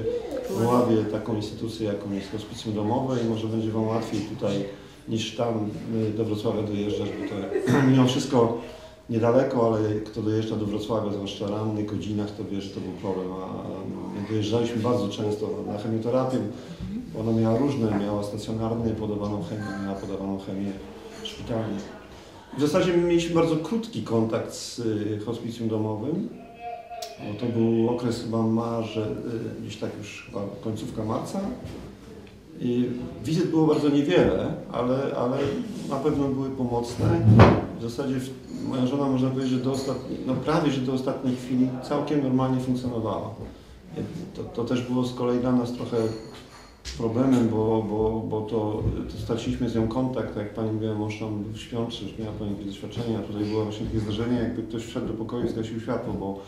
w Ławie taką instytucję, jaką jest hospicjum domowe i może będzie Wam łatwiej tutaj niż tam e, do Wrocławia dojeżdżać, bo to <clears throat> mimo wszystko niedaleko, ale kto dojeżdża do Wrocławia, zwłaszcza rannych godzinach, to wie, że to był problem, a dojeżdżaliśmy bardzo często na chemioterapię, ona miała różne, miała stacjonarny, podawaną chemię, miała podawaną chemię szpitalnie. W zasadzie mieliśmy bardzo krótki kontakt z y, hospicjum domowym. To był okres chyba marze, y, gdzieś tak już końcówka marca. I wizyt było bardzo niewiele, ale, ale na pewno były pomocne. W zasadzie moja żona można powiedzieć, że do ostatniej, no prawie że do ostatniej chwili całkiem normalnie funkcjonowała. To, to też było z kolei dla nas trochę problemem, bo, bo, bo to, to straciliśmy z nią kontakt, tak jak Pani mówiła, mąż tam był śpiący, już miała Pani jakieś doświadczenia, tutaj było właśnie takie zdarzenie, jakby ktoś wszedł do pokoju i zgasił światło, bo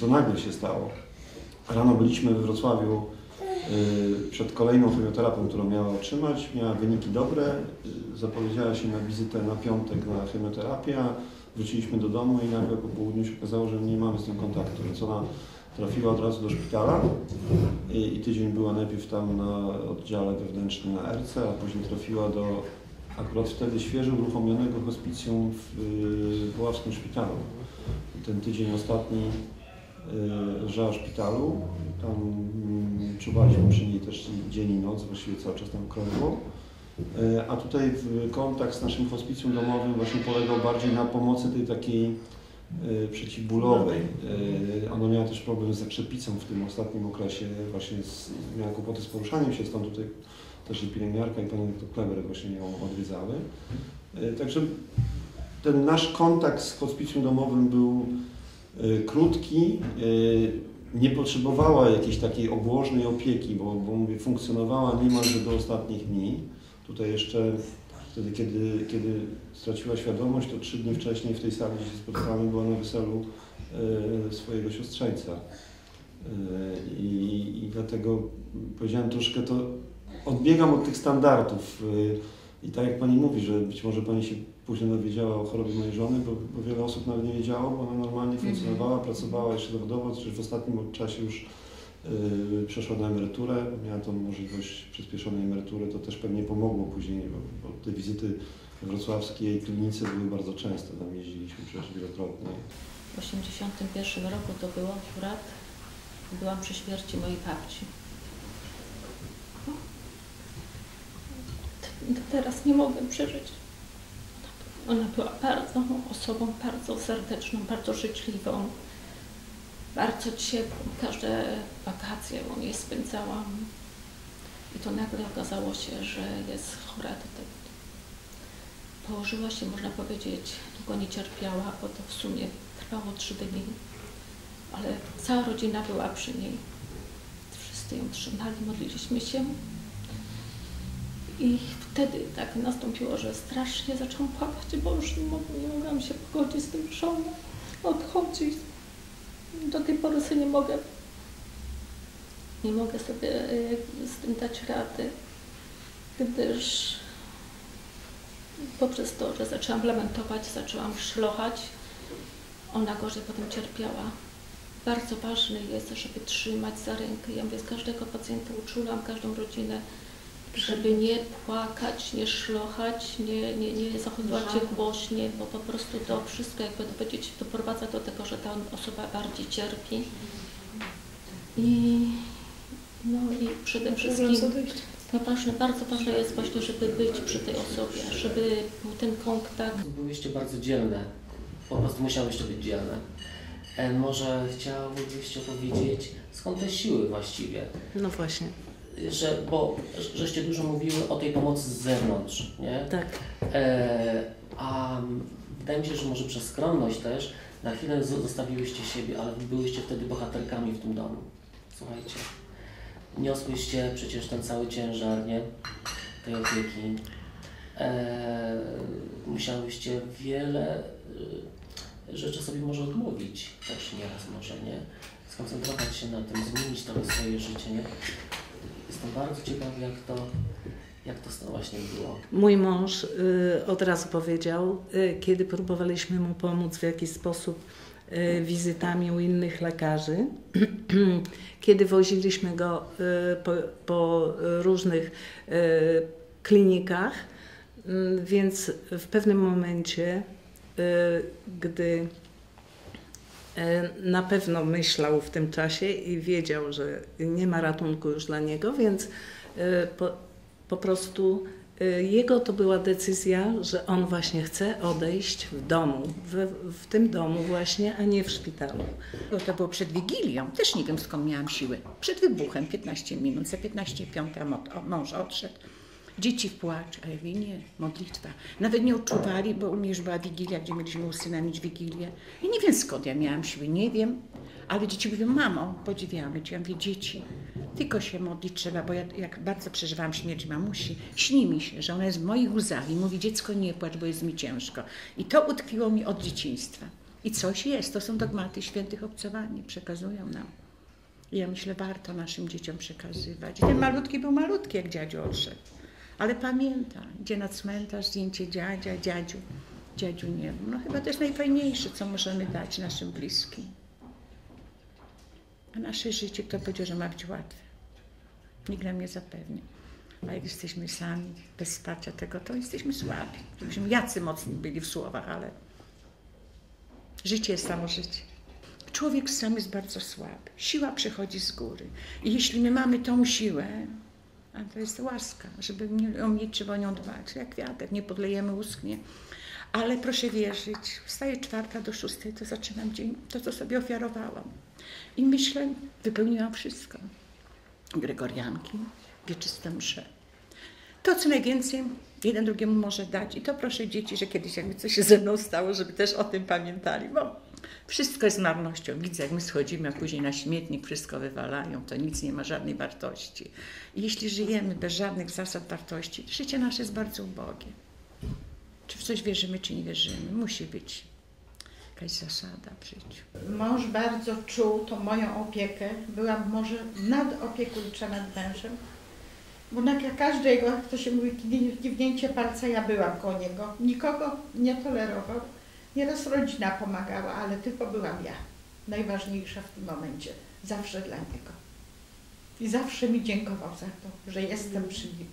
to nagle się stało. Rano byliśmy we Wrocławiu przed kolejną chemioterapią, którą miała otrzymać, miała wyniki dobre, y, zapowiedziała się na wizytę na piątek na chemioterapię, wróciliśmy do domu i nagle po południu się okazało, że nie mamy z nią kontaktu, więc ona trafiła od razu do szpitala i, i tydzień była najpierw tam na oddziale wewnętrznym na RC, a później trafiła do akurat wtedy świeżo uruchomionego hospicjum w, w Puławskim Szpitalu. Ten tydzień ostatni y, leżała w szpitalu, tam mm, czuwaliśmy przy niej też dzień i noc, właściwie cały czas tam krągło. Y, a tutaj kontakt z naszym hospicjum domowym właśnie polegał bardziej na pomocy tej takiej Y, przeciwbólowej. Ona miała też problem z zakrzepicą w tym ostatnim okresie, właśnie z, miała kłopoty z poruszaniem się, stąd tutaj też i pielęgniarka i pani doktor Kleber właśnie ją odwiedzały. Także ten nasz kontakt z hospicjum domowym był krótki, nie potrzebowała jakiejś takiej obłożnej opieki, bo, bo mówię, funkcjonowała niemalże do ostatnich dni. Tutaj jeszcze Wtedy, kiedy, kiedy straciła świadomość, to trzy dni wcześniej w tej sali, gdzie się spotkamy, była na weselu e, swojego siostrzeńca. I, I dlatego powiedziałem troszkę to, odbiegam od tych standardów. I tak jak Pani mówi, że być może Pani się później dowiedziała o chorobie mojej żony, bo, bo wiele osób nawet nie wiedziało, bo ona normalnie mhm. funkcjonowała, pracowała jeszcze zawodowo, czy w ostatnim czasie już Yy, przeszła na emeryturę, miała tą możliwość przyspieszonej emerytury, to też pewnie pomogło później, bo, bo te wizyty wrocławskiej klinice były bardzo częste, tam jeździliśmy przecież wielokrotnie. W 1981 roku to było akurat, byłam przy śmierci mojej babci. Teraz nie mogę przeżyć. Ona była bardzo osobą bardzo serdeczną, bardzo życzliwą bardzo ciepło. Każde wakacje u niej spędzałam. I to nagle okazało się, że jest chora tego. Położyła się, można powiedzieć, długo nie cierpiała, bo to w sumie trwało trzy dni. Ale cała rodzina była przy niej. Wszyscy ją trzymali, modliliśmy się. I wtedy tak nastąpiło, że strasznie zaczęłam płakać, bo już nie, nie mogłam się pogodzić z tym, że ona odchodzi do tej pory sobie nie mogę, nie mogę sobie e, z tym dać rady, gdyż poprzez to, że zaczęłam lamentować, zaczęłam szlochać, ona gorzej potem cierpiała. Bardzo ważne jest, żeby trzymać za rękę. Ja mówię, z każdego pacjenta uczulam, każdą rodzinę, żeby nie płakać, nie szlochać, nie, nie, nie zachowywać się głośnie, bo po prostu to wszystko, jakby to powiedzieć, doprowadza do tego, że ta osoba bardziej cierpi. I, no i przede wszystkim no ważne, bardzo ważne jest właśnie, żeby być przy tej osobie, żeby był ten kontakt. Byłyście bardzo dzielne. Po prostu musiałyście być dzielne. E, może chciałybyście powiedzieć, skąd te siły właściwie? No właśnie, Że, bo żeście dużo mówiły o tej pomocy z zewnątrz, nie? tak. E, a wydaje mi się, że może przez skromność też na chwilę zostawiłyście siebie, ale byłyście wtedy bohaterkami w tym domu. Słuchajcie, niosłyście przecież ten cały ciężar, nie? Tej opieki. E, musiałyście wiele e, rzeczy sobie może odmówić też nieraz może, nie? Skoncentrować się na tym, zmienić trochę swoje życie, nie? Jestem bardzo ciekaw, jak to, jak to właśnie było. Mój mąż y, od razu powiedział, y, kiedy próbowaliśmy mu pomóc w jakiś sposób y, wizytami u innych lekarzy, <clears throat> kiedy woziliśmy go y, po, po różnych y, klinikach, y, więc w pewnym momencie, gdy na pewno myślał w tym czasie i wiedział, że nie ma ratunku już dla niego, więc e, po, po prostu e, jego to była decyzja, że on właśnie chce odejść w domu, w, w tym domu właśnie, a nie w szpitalu. Bo to było przed Wigilią, też nie wiem skąd miałam siły. Przed wybuchem, 15 minut, za 15 piąta mąż odszedł. Dzieci w płacz, a mówię, nie, modlitwa. Nawet nie odczuwali, bo u mnie już była Wigilia, gdzie mieliśmy u syna mieć Wigilię. I nie wiem skąd ja miałam siły, nie wiem. Ale dzieci mówią, mamo, podziwiamy cię. Ja mówię, dzieci, tylko się modlić trzeba, bo ja jak bardzo przeżywałam śmierć mamusi, śni mi się, że ona jest w moich łzach i mówi, dziecko nie płacz, bo jest mi ciężko. I to utkwiło mi od dzieciństwa. I coś jest, to są dogmaty świętych obcowanie, przekazują nam. I ja myślę, warto naszym dzieciom przekazywać. I ten malutki był malutki, jak dziadziu odszedł. Ale pamięta, idzie na cmentarz, zdjęcie dziadzia, dziadziu. Dziadziu nie. No chyba to jest najfajniejsze, co możemy dać naszym bliskim. A nasze życie, kto powiedział, że ma być łatwe? Nikt nam nie zapewni. A jak jesteśmy sami, bez wsparcia tego, to jesteśmy słabi. Żebyśmy jacy mocni byli w słowach, ale życie jest samo życie. Człowiek sam jest bardzo słaby. Siła przychodzi z góry. I jeśli my mamy tą siłę, a to jest łaska, żeby o mieć, trzeba nią dbać. Jak kwiatek, nie podlejemy, uschnie. Ale proszę wierzyć, wstaję czwarta do szóstej, to zaczynam dzień, to co sobie ofiarowałam. I myślę, wypełniłam wszystko. Gregorianki, wieczyste msze. To, co najwięcej jeden drugiemu może dać. I to proszę dzieci, że kiedyś jakby coś się ze mną stało, żeby też o tym pamiętali, bo wszystko jest marnością. Widzę, jak my schodzimy, a później na śmietnik wszystko wywalają, to nic nie ma żadnej wartości. I jeśli żyjemy bez żadnych zasad wartości, życie nasze jest bardzo ubogie. Czy w coś wierzymy, czy nie wierzymy, musi być jakaś zasada w życiu. Mąż bardzo czuł tą moją opiekę. Byłam może nadopiekuńcza nad mężem. Bo na każdego, jak to się mówi, kiwnię- kiwnięcie palca, ja byłam koło niego. Nikogo nie tolerował. Nieraz rodzina pomagała, ale tylko byłam ja. Najważniejsza w tym momencie. Zawsze dla niego. I zawsze mi dziękował za to, że jestem przy nim.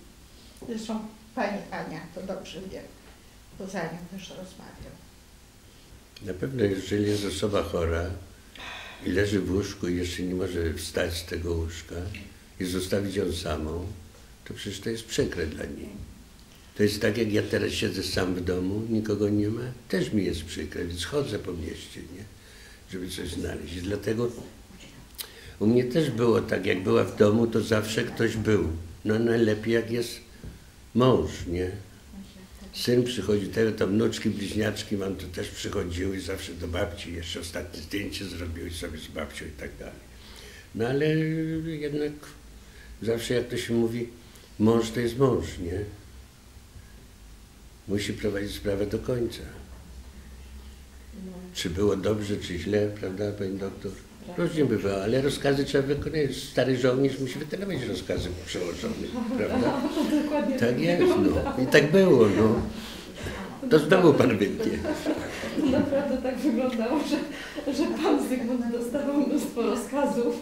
Zresztą pani Ania to dobrze wie, bo za nią też rozmawiał. Na pewno, jeżeli jest osoba chora i leży w łóżku i jeszcze nie może wstać z tego łóżka i zostawić ją samą, to przecież to jest przykre dla niej. To jest tak, jak ja teraz siedzę sam w domu, nikogo nie ma, też mi jest przykre, więc chodzę po mieście, nie? żeby coś znaleźć. Dlatego u mnie też było tak, jak była w domu, to zawsze ktoś był. No najlepiej jak jest mąż, nie? Syn przychodzi, teraz to wnuczki, bliźniaczki mam, to też przychodziły zawsze do babci, jeszcze ostatnie zdjęcie zrobiły sobie z babcią i tak dalej. No ale jednak zawsze jak to się mówi, mąż to jest mąż, nie? Musi prowadzić sprawę do końca. Czy było dobrze, czy źle, prawda, pani doktor? Różnie bywało, ale rozkazy trzeba wykonać. Stary żołnierz musi wykonywać rozkazy przełożonych, prawda? Tak jest, no. I tak było, no. To znowu pan to naprawdę tak wyglądało, że, że pan Zygmunt dostawał mnóstwo rozkazów,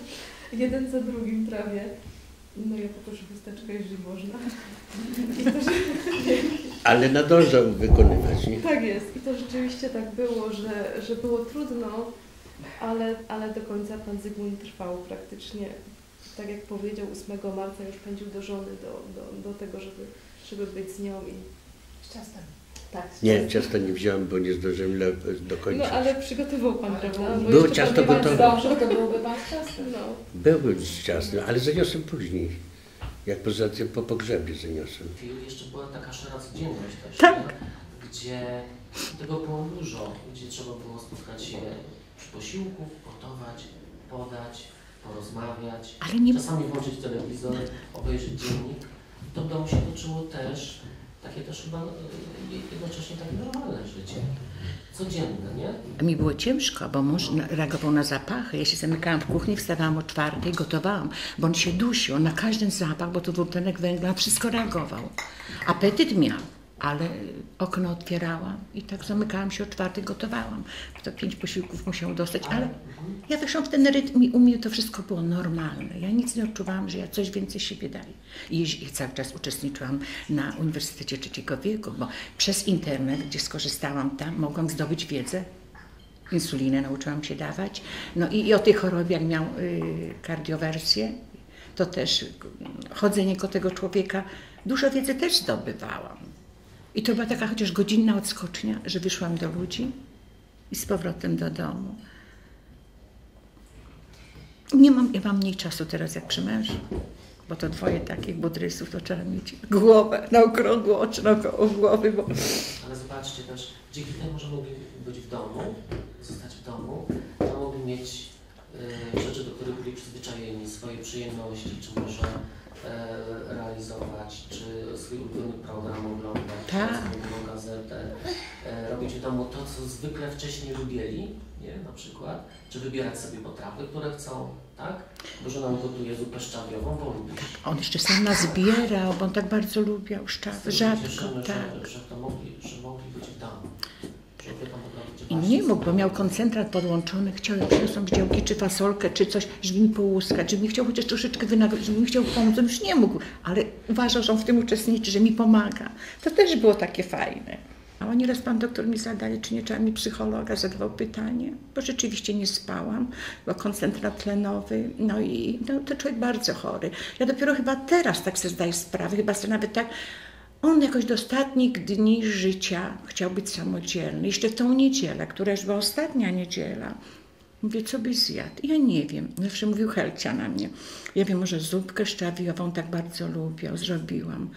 jeden za drugim prawie. No ja poproszę chusteczkę, jeżeli można. To, Ale nadążał wykonywać, nie? tak jest. I to rzeczywiście tak było, że, że było trudno, ale, ale do końca pan Zygmunt trwał praktycznie. Tak jak powiedział, 8 marca już pędził do żony, do, do, do tego, żeby, żeby być z nią i Z ciastem. Tak. Nie, ciasta nie wziąłem, bo nie zdążyłem le- dokończyć. No ale przygotował pan, prawda? Bo Było ciasto gotowe. Dobrze, to byłby pan z ciastem. No. Byłby z ciastem, ale zaniosłem później. Jak poza tym po pogrzebie zaniosłem. Jeszcze była taka szara codzienność też, Tak. nie? gdzie tego było dużo, gdzie trzeba było spotkać się przy posiłku, gotować, podać, porozmawiać, Ale nie czasami włączyć telewizor, obejrzeć dziennik. To w domu się toczyło też takie też chyba e, jednocześnie takie normalne życie. Codzienne, nie? Mi było ciężko, bo mąż reagował na zapachy. Ja się zamykałam w kuchni, wstawałam o czwartej, gotowałam, bo on się dusił na każdy zapach, bo to dwutlenek węgla, wszystko reagował. Apetyt miał, ale okno otwierałam i tak zamykałam się o czwartej, gotowałam. To pięć posiłków musiał dostać, ale ja weszłam w ten rytm i u mnie to wszystko było normalne. Ja nic nie odczuwałam, że ja coś więcej siebie daję. I, i cały czas uczestniczyłam na Uniwersytecie Trzeciego Wieku, bo przez internet, gdzie skorzystałam tam, mogłam zdobyć wiedzę insulinę nauczyłam się dawać. No i, i o tej chorobie, jak miał y, kardiowersję, to też y, chodzenie koło tego człowieka, dużo wiedzy też zdobywałam. I to była taka chociaż godzinna odskocznia, że wyszłam do ludzi i z powrotem do domu. Nie mam, ja mam mniej czasu teraz jak przy mężu, bo to dwoje takich budrysów, to trzeba mieć głowę na okrągło oczy naokoło głowy, bo Ale zobaczcie też, dzięki temu, że mogli być w domu, zostać w domu, to mogli mieć e, rzeczy, do których byli przyzwyczajeni, swoje przyjemności, czy może realizować, czy swój ulubiony program oglądać, Tak. ulubioną gazetę, e, robić w domu to, co zwykle wcześniej lubieli, nie, na przykład, czy wybierać sobie potrawy, które chcą, tak? Bo żona gotuje zupę szczawiową, bo lubisz. on jeszcze sam nas zbierał, bo on tak bardzo lubiał szczawy, rzadko, Cieszymy, tak. że, że, to mogli, że mogli być w domu. I nie mógł, bo miał koncentrat podłączony, chciał, ja przyniosłam działki czy fasolkę, czy coś, żeby mi połuskać, żeby mi chciał chociaż troszeczkę wynagrodzić, żeby mi chciał pomóc, już nie mógł, ale uważał, że on w tym uczestniczy, że mi pomaga. To też było takie fajne. A oni raz pan doktor mi zadali, czy nie trzeba mi psychologa, zadawał pytanie, bo rzeczywiście nie spałam, bo koncentrat tlenowy, no i no, to człowiek bardzo chory. Ja dopiero chyba teraz tak sobie zdaję sprawę, chyba sobie nawet tak, on jakoś do ostatnich dni życia chciał być samodzielny. Jeszcze w tą niedzielę, która już była ostatnia niedziela. Mówię, co byś zjadł? Ja nie wiem. Zawsze mówił Helcia na mnie. Ja wiem, może zupkę szczawiową tak bardzo lubię, zrobiłam.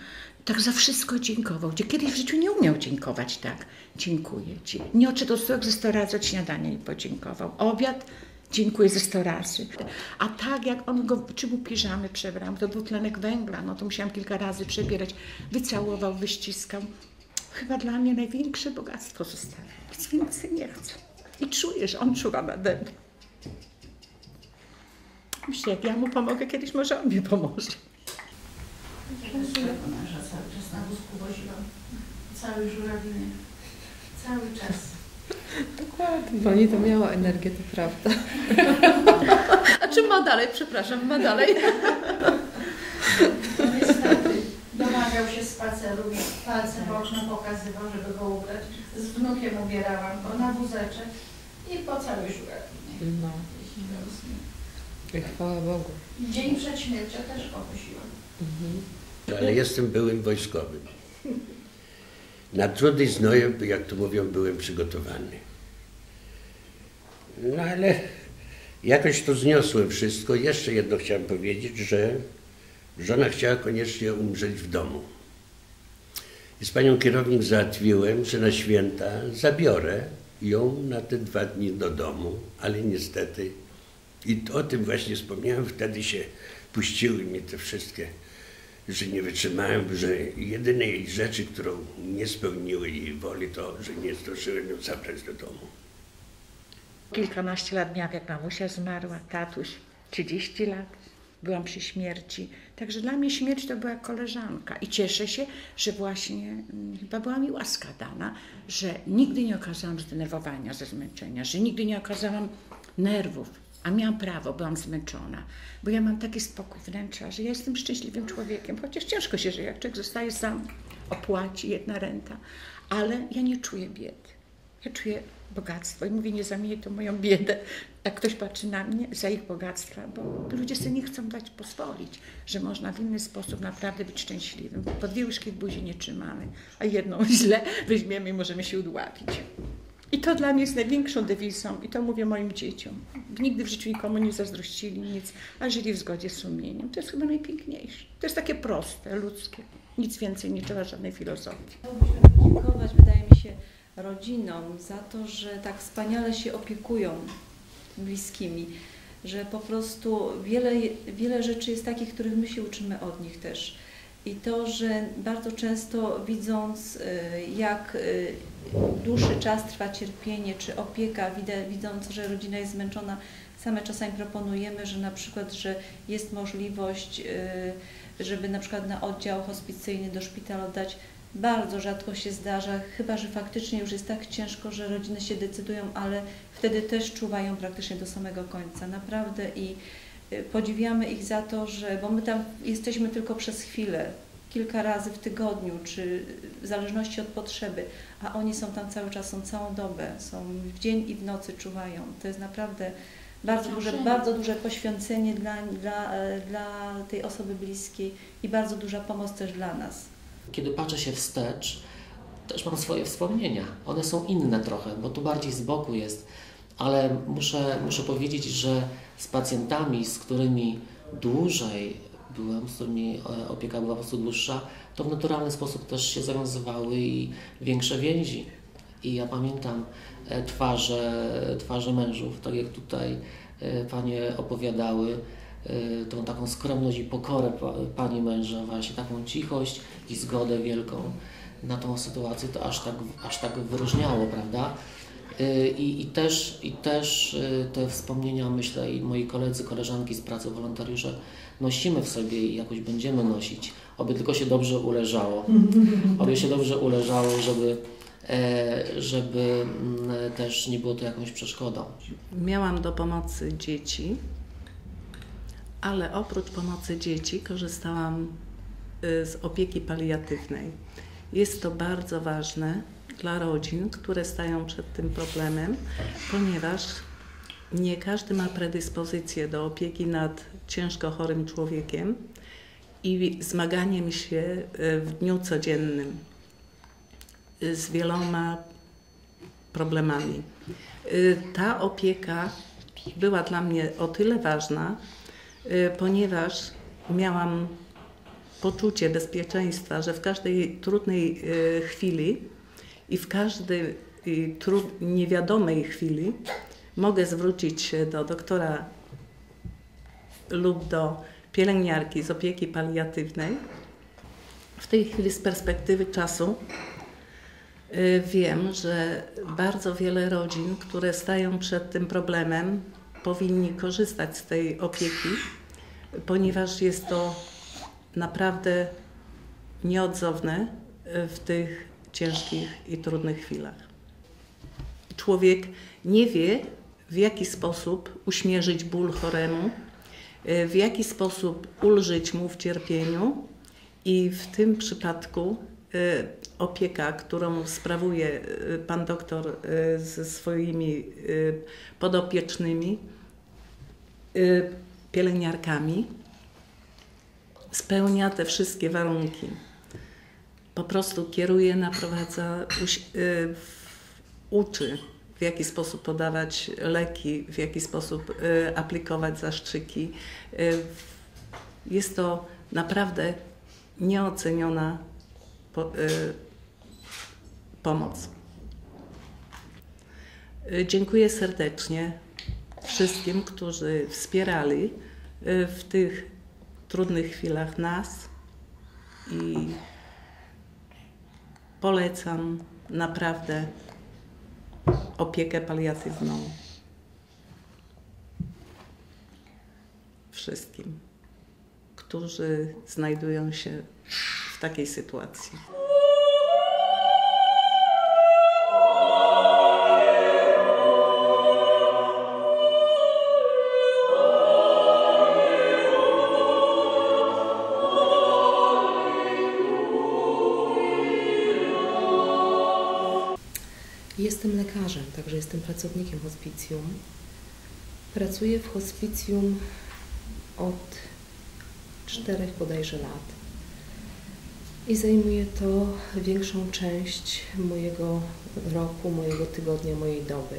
Tak za wszystko dziękował. Gdzie kiedyś w życiu nie umiał dziękować tak. Dziękuję ci. Nie odszedł od stołu ze 100 razy od śniadania i podziękował. Obiad Dziękuję ze 100 razy. A tak jak on go, czy mu piżamy przebrałam, to dwutlenek węgla, no to musiałam kilka razy przebierać. Wycałował, wyściskał. Chyba dla mnie największe bogactwo zostawił. Nic więcej nie chcę. I czuję, że on czuwa nade mną. Myślę, jak ja mu pomogę, kiedyś może on mi pomoże. Męża cały czas na wózku woziłam. Cały żurawiny. Cały czas. Dokładnie. Pani to miała energię, to prawda. A czy ma dalej? Przepraszam, ma dalej. No niestety domagał się spaceru, palcem w okno pokazywał, żeby go ubrać. Z wnukiem ubierałam go na wózeczek i po całej żurawinie. No. I chwała Bogu. Dzień przed śmiercią też go. Mhm. Ale jestem byłym wojskowym. Na trudy i znoje, jak to mówią, byłem przygotowany. No ale jakoś to zniosłem wszystko. Jeszcze jedno chciałem powiedzieć, że żona chciała koniecznie umrzeć w domu. I z panią kierownik załatwiłem, że na święta zabiorę ją na te dwa dni do domu, ale niestety i o tym właśnie wspomniałem, wtedy się puściły mi te wszystkie że nie wytrzymałem, że jedynej rzeczy, którą nie spełniły jej woli, to, że nie zdążyłem ją zabrać do domu. Kilkanaście lat miałam, jak mamusia zmarła, tatuś 30 lat. byłam przy śmierci. Także dla mnie śmierć to była koleżanka i cieszę się, że właśnie mm, chyba była mi łaska dana, że nigdy nie okazałam zdenerwowania ze zmęczenia, że nigdy nie okazałam nerwów, a miałam prawo, byłam zmęczona, bo ja mam taki spokój wnętrza, że ja jestem szczęśliwym człowiekiem, chociaż ciężko się żyje, jak człowiek zostaje sam, opłaci jedna renta, ale ja nie czuję biedy. Ja czuję bogactwo i mówię, nie zamienię to moją biedę. Jak ktoś patrzy na mnie za ich bogactwa, bo ludzie sobie nie chcą dać pozwolić, że można w inny sposób naprawdę być szczęśliwym. Po dwie łyżki w buzi nie trzymamy, a jedną <laughs> źle weźmiemy i możemy się udławić. I to dla mnie jest największą dewizą i to mówię moim dzieciom. Nigdy w życiu nikomu nie zazdrościli nic, a żyli w zgodzie z sumieniem. To jest chyba najpiękniejsze. To jest takie proste, ludzkie. Nic więcej nie trzeba żadnej filozofii. Chciałabym podziękować, wydaje mi się, rodzinom za to, że tak wspaniale się opiekują bliskimi, że po prostu wiele, wiele rzeczy jest takich, których my się uczymy od nich też. I to, że bardzo często widząc, y, jak y, dłuższy czas trwa cierpienie czy opieka, widząc, że rodzina jest zmęczona, same czasami proponujemy, że na przykład, że jest możliwość, y, żeby na przykład na oddział hospicyjny do szpitala oddać bardzo rzadko się zdarza, chyba że faktycznie już jest tak ciężko, że rodziny się decydują, ale wtedy też czuwają praktycznie do samego końca. Naprawdę i y, podziwiamy ich za to, że, bo my tam jesteśmy tylko przez chwilę, kilka razy w tygodniu, czy w zależności od potrzeby, a oni są tam cały czas, są całą dobę, są w dzień i w nocy czuwają. To jest naprawdę bardzo duże, bardzo duże poświęcenie dla, dla, e, dla tej osoby bliskiej i bardzo duża pomoc też dla nas. Kiedy patrzę się wstecz, też mam swoje wspomnienia. One są inne trochę, bo tu bardziej z boku jest, ale muszę, muszę powiedzieć, że z pacjentami, z którymi dłużej byłem, z którymi e, opieka była po prostu dłuższa, to w naturalny sposób też się zawiązywały i większe więzi. I ja pamiętam e, twarze, twarze mężów, tak jak tutaj e, panie opowiadały, Y, tą taką skromność i pokorę Pani męża, właśnie taką cichość i zgodę wielką na tą sytuację, to aż tak, aż tak wyróżniało, prawda? I, i, też, I też te wspomnienia, myślę, i moi koledzy, koleżanki z pracy wolontariusze nosimy w sobie i jakoś będziemy nosić. Oby tylko się dobrze uleżało. <laughs> Oby się dobrze uleżało, żeby, e, żeby mm, też nie było to jakąś przeszkodą. Miałam do pomocy dzieci ale oprócz pomocy dzieci korzystałam y, z opieki paliatywnej. Jest to bardzo ważne dla rodzin, które stają przed tym problemem, ponieważ nie każdy ma predyspozycję do opieki nad ciężko chorym człowiekiem i zmaganiem się y, w dniu codziennym y, z wieloma problemami. Ta opieka była dla mnie o tyle ważna, ponieważ miałam poczucie bezpieczeństwa, że w każdej trudnej chwili i w każdej niewiadomej chwili mogę zwrócić się do doktora lub do pielęgniarki z opieki paliatywnej. W tej chwili z perspektywy czasu wiem, że bardzo wiele rodzin, które stają przed tym problemem, powinni korzystać z tej opieki, ponieważ jest to naprawdę nieodzowne w tych ciężkich i trudnych chwilach. Człowiek nie wie, w jaki sposób uśmierzyć ból choremu, w jaki sposób ulżyć mu w cierpieniu, i w tym przypadku y, opieka, którą sprawuje y, pan doktor y, ze swoimi podopiecznymi, pielęgniarkami, spełnia te wszystkie warunki. Po prostu kieruje, naprowadza, uczy, w jaki sposób podawać leki, w jaki sposób aplikować zastrzyki. Jest to naprawdę nieoceniona y, pomoc. Y, dziękuję serdecznie wszystkim, którzy wspierali y, w tych trudnych chwilach nas i polecam naprawdę opiekę paliatywną wszystkim. którzy znajdują się w takiej sytuacji. Jestem lekarzem, także jestem pracownikiem hospicjum. Pracuję w hospicjum od czterech bodajże lat i zajmuje to większą część mojego roku, mojego tygodnia, mojej doby.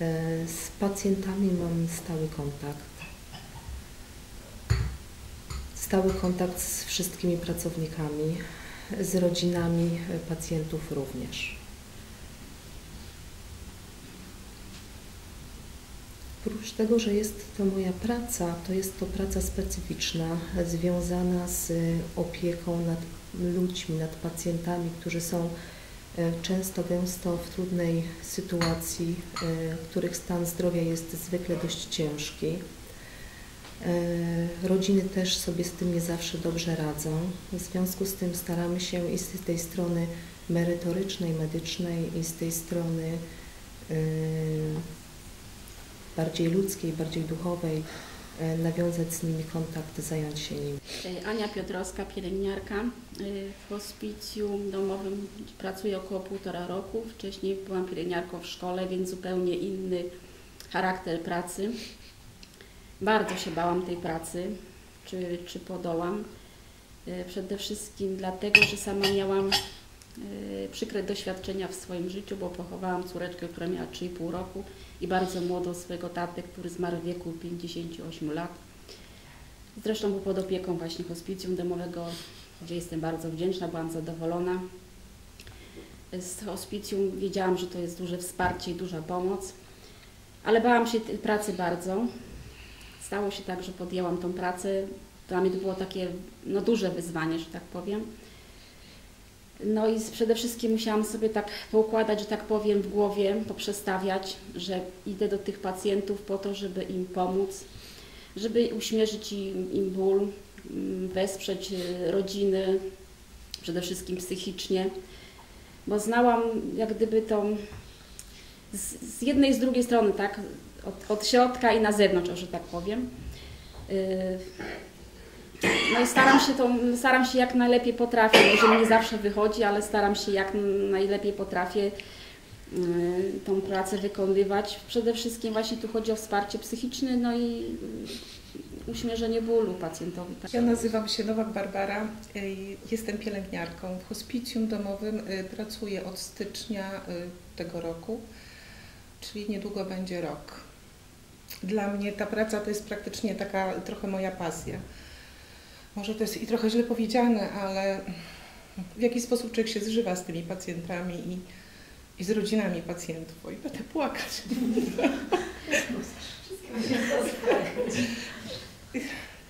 E, z pacjentami mam stały kontakt. Stały kontakt z wszystkimi pracownikami, z rodzinami pacjentów również. Oprócz tego, że jest to moja praca, to jest to praca specyficzna, związana z opieką nad ludźmi, nad pacjentami, którzy są e, często, gęsto w trudnej sytuacji, e, których stan zdrowia jest zwykle dość ciężki. Rodziny też sobie z tym nie zawsze dobrze radzą. W związku z tym staramy się i z tej strony merytorycznej, medycznej, i z tej strony bardziej ludzkiej, bardziej duchowej, e, nawiązać z nimi kontakt, zająć się nimi. E, Ania Piotrowska, pielęgniarka. E, w hospicjum domowym pracuję około półtora roku. Wcześniej byłam pielęgniarką w szkole, więc zupełnie inny charakter pracy. Bardzo się bałam tej pracy, czy, czy podołam. Przede wszystkim dlatego, że sama miałam przykre doświadczenia w swoim życiu, bo pochowałam córeczkę, która miała 3,5 roku i bardzo młodo swojego tatę, który zmarł w wieku 58 lat. Zresztą był pod opieką właśnie hospicjum domowego, gdzie jestem bardzo wdzięczna, byłam zadowolona. Z hospicjum wiedziałam, że to jest duże wsparcie i duża pomoc, ale bałam się tej pracy bardzo. Stało się tak, że podjęłam tą pracę. Dla mnie to było takie no, duże wyzwanie, że tak powiem. No i przede wszystkim musiałam sobie tak poukładać, że tak powiem, w głowie, poprzestawiać, że idę do tych pacjentów po to, żeby im pomóc, żeby uśmierzyć im, im ból, mm, wesprzeć y, rodziny, przede wszystkim psychicznie, bo znałam jak gdyby tą z, z jednej i z drugiej strony, tak, od, od środka i na zewnątrz, że tak powiem. Y, no i staram się, to, staram się jak najlepiej potrafię, może nie zawsze wychodzi, ale staram się jak najlepiej potrafię y, tą pracę wykonywać. Przede wszystkim właśnie tu chodzi o wsparcie psychiczne, no i uśmierzenie bólu pacjentowi. Ja nazywam się Nowak Barbara, jestem pielęgniarką w hospicjum domowym, y, pracuję od stycznia y, tego roku, czyli niedługo będzie rok. Dla mnie ta praca to jest praktycznie taka trochę moja pasja może to jest i trochę źle powiedziane, ale w jaki sposób człowiek się zżywa z tymi pacjentami i, i z rodzinami pacjentów. I będę płakać.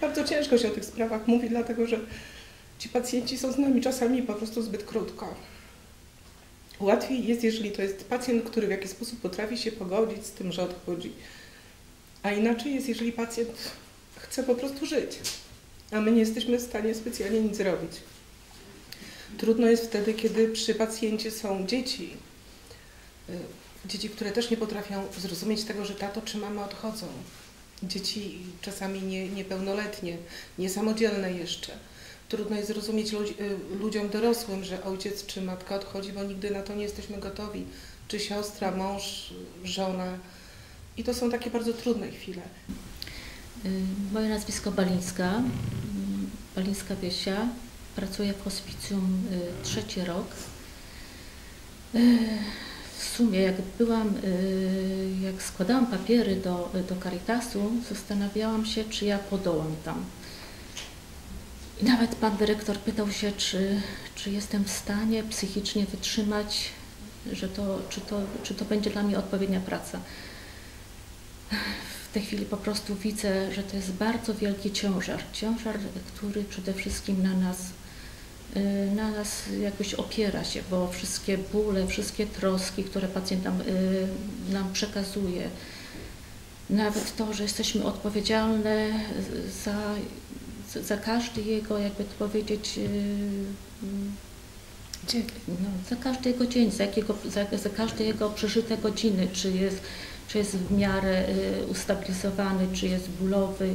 Bardzo ciężko się o tych sprawach mówi, dlatego że ci pacjenci są z nami czasami po prostu zbyt krótko. Łatwiej jest, jeżeli to jest pacjent, który w jakiś sposób potrafi się pogodzić z tym, że odchodzi. A inaczej jest, jeżeli pacjent chce po prostu żyć a my nie jesteśmy w stanie specjalnie nic zrobić. Trudno jest wtedy, kiedy przy pacjencie są dzieci. Y, dzieci, które też nie potrafią zrozumieć tego, że tato czy mama odchodzą. Dzieci czasami nie, niepełnoletnie, niesamodzielne jeszcze. Trudno jest zrozumieć y, ludziom dorosłym, że ojciec czy matka odchodzi, bo nigdy na to nie jesteśmy gotowi. Czy siostra, mąż, żona. I to są takie bardzo trudne chwile. Y, moje nazwisko Balińska, y, Balińska Wiesia. Pracuję w hospicjum y, trzeci rok. W sumie jak byłam, jak składałam papiery do, do Caritasu, zastanawiałam się, czy ja podołam tam. I nawet pan dyrektor pytał się, czy, czy jestem w stanie psychicznie wytrzymać, że to, czy, to, czy to będzie dla mnie odpowiednia praca w tej chwili po prostu widzę, że to jest bardzo wielki ciężar. Ciężar, który przede wszystkim na nas, y, na nas jakoś opiera się, bo wszystkie bóle, wszystkie troski, które pacjent nam, y, nam przekazuje, nawet to, że jesteśmy odpowiedzialne za, za każdy jego, jakby to powiedzieć, yy, Dzień. no, za każdy jego dzień, za, jakiego, za, za każde jego przeżyte godziny, czy jest, czy jest w miarę y, ustabilizowany, czy jest bólowy.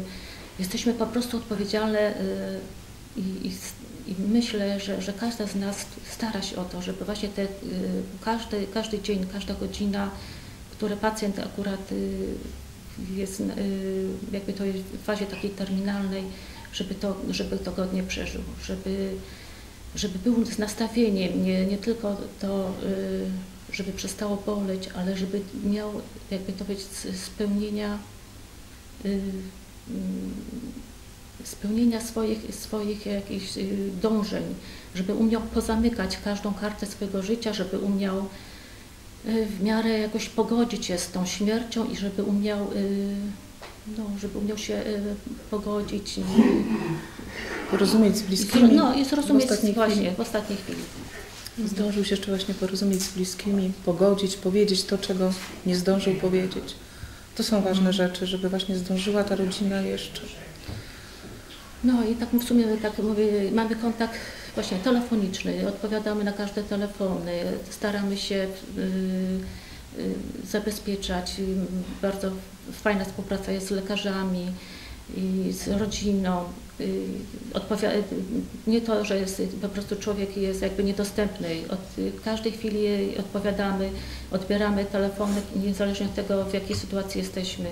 Jesteśmy po prostu odpowiedzialne y, i, i, i myślę, że, że każda z nas stara się o to, żeby właśnie te, y, każdy, każdy dzień, każda godzina, które pacjent akurat jest, jakby to jest w fazie takiej terminalnej, żeby to, żeby to godnie przeżył, żeby żeby był z nastawieniem, nie, nie tylko to, żeby przestało boleć, ale żeby miał, jakby to s- spełnienia, y, mm, spełnienia swoich, swoich jakichś y, dążeń, żeby umiał pozamykać każdą kartę swojego życia, żeby umiał y, w miarę jakoś pogodzić się z tą śmiercią i żeby umiał, y, no, żeby umiał się pogodzić. i- Porozumieć z bliskimi. No i zrozumieć w ostatniej właśnie chwili. w ostatniej chwili. Zdążył się jeszcze właśnie porozumieć z bliskimi, pogodzić, powiedzieć to, czego nie zdążył powiedzieć. To są ważne rzeczy, żeby właśnie zdążyła ta rodzina jeszcze. No i tak w sumie tak mówię, mamy kontakt właśnie telefoniczny, odpowiadamy na każde telefony, staramy się y, y, zabezpieczać. Bardzo fajna współpraca jest z lekarzami i z rodziną. Y, y, nie to, że jest po prostu człowiek jest jakby niedostępny. Od y, każdej chwili odpowiadamy, odbieramy telefony, niezależnie od tego, w jakiej sytuacji jesteśmy.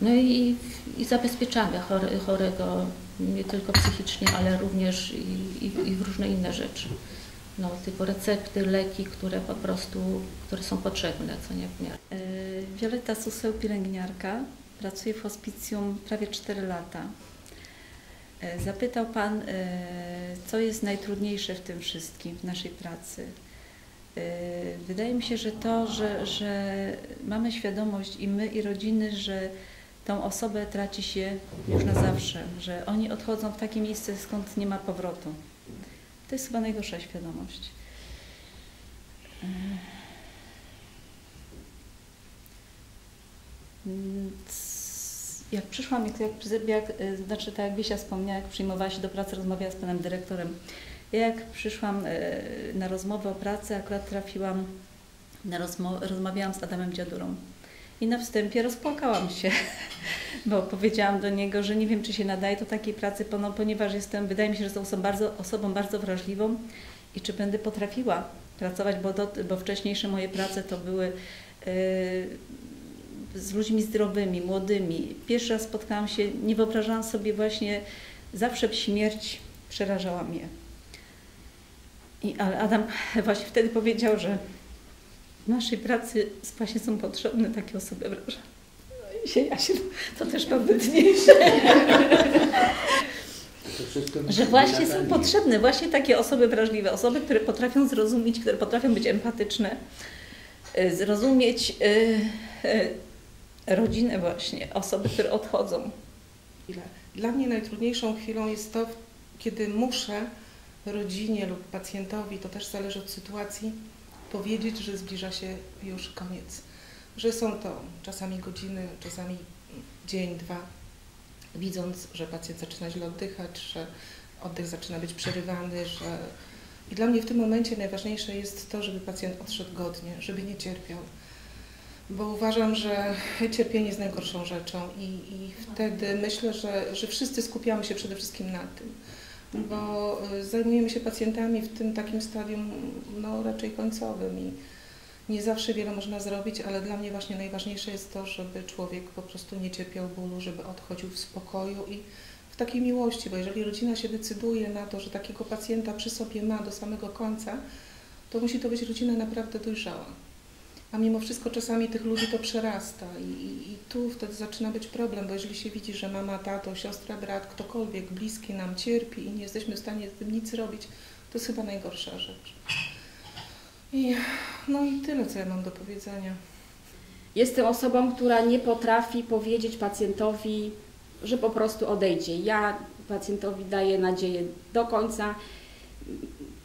No i, i zabezpieczamy chorego nie tylko psychicznie, ale również i, i, i w różne inne rzeczy. No, typu recepty, leki, które po prostu, które są potrzebne, co nie w miarę. Y, Wioletta Suseł, pielęgniarka. Pracuję w hospicjum prawie 4 lata. Y, Zapytał Pan, y, co jest najtrudniejsze w tym wszystkim, w naszej pracy. Y, Wydaje mi się, że to, że, że mamy świadomość i my, i rodziny, że tą osobę traci się już na zawsze, że oni odchodzą w takie miejsce, skąd nie ma powrotu. To jest chyba najgorsza świadomość. Jak przyszłam, jak, jak, jak, y, znaczy tak jak Wiesia wspomniała, jak przyjmowała się do pracy, rozmawiała z panem dyrektorem. Ja jak przyszłam y, na rozmowę o pracy, akurat trafiłam, na rozmo- rozmawiałam z Adamem Dziadurą. I na wstępie rozpłakałam się, <laughs> bo powiedziałam do niego, że nie wiem, czy się nadaje do takiej pracy, ponieważ jestem, wydaje mi się, że jestem osobą bardzo, osobą bardzo wrażliwą i czy będę potrafiła pracować, bo, do, bo wcześniejsze moje prace to były y, z ludźmi zdrowymi, młodymi. Pierwszy raz spotkałam się, nie wyobrażałam sobie właśnie, zawsze śmierć przerażała mnie. I, ale Adam <laughs> właśnie wtedy powiedział, że w naszej pracy właśnie są potrzebne takie osoby wrażliwe. No i się, ja się, to też mam wytniejsze. Że właśnie są potrzebne właśnie takie osoby wrażliwe, osoby, które potrafią zrozumieć, które potrafią być empatyczne, y, zrozumieć y, y, rodzinę właśnie, osoby, które odchodzą. Dla mnie najtrudniejszą chwilą jest to, kiedy muszę rodzinie lub pacjentowi, to też zależy od sytuacji, powiedzieć, że zbliża się już koniec. Że są to czasami godziny, czasami dzień, dwa, widząc, że pacjent zaczyna źle oddychać, że oddech zaczyna być przerywany, że... I dla mnie w tym momencie najważniejsze jest to, żeby pacjent odszedł godnie, żeby nie cierpiał. Bo uważam, że cierpienie jest najgorszą rzeczą i, i wtedy myślę, że, że wszyscy skupiamy się przede wszystkim na tym, bo y, zajmujemy się pacjentami w tym takim stadium no, raczej końcowym i nie zawsze wiele można zrobić, ale dla mnie właśnie najważniejsze jest to, żeby człowiek po prostu nie cierpiał bólu, żeby odchodził w spokoju i w takiej miłości, bo jeżeli rodzina się decyduje na to, że takiego pacjenta przy sobie ma do samego końca, to musi to być rodzina naprawdę dojrzała. A mimo wszystko czasami tych ludzi to przerasta i, i, i tu wtedy zaczyna być problem, bo jeżeli się widzi, że mama, tato, siostra, brat, ktokolwiek bliski nam cierpi i nie jesteśmy w stanie z tym nic zrobić, to jest chyba najgorsza rzecz. I, no i tyle, co ja mam do powiedzenia. Jestem osobą, która nie potrafi powiedzieć pacjentowi, że po prostu odejdzie. Ja pacjentowi daję nadzieję do końca.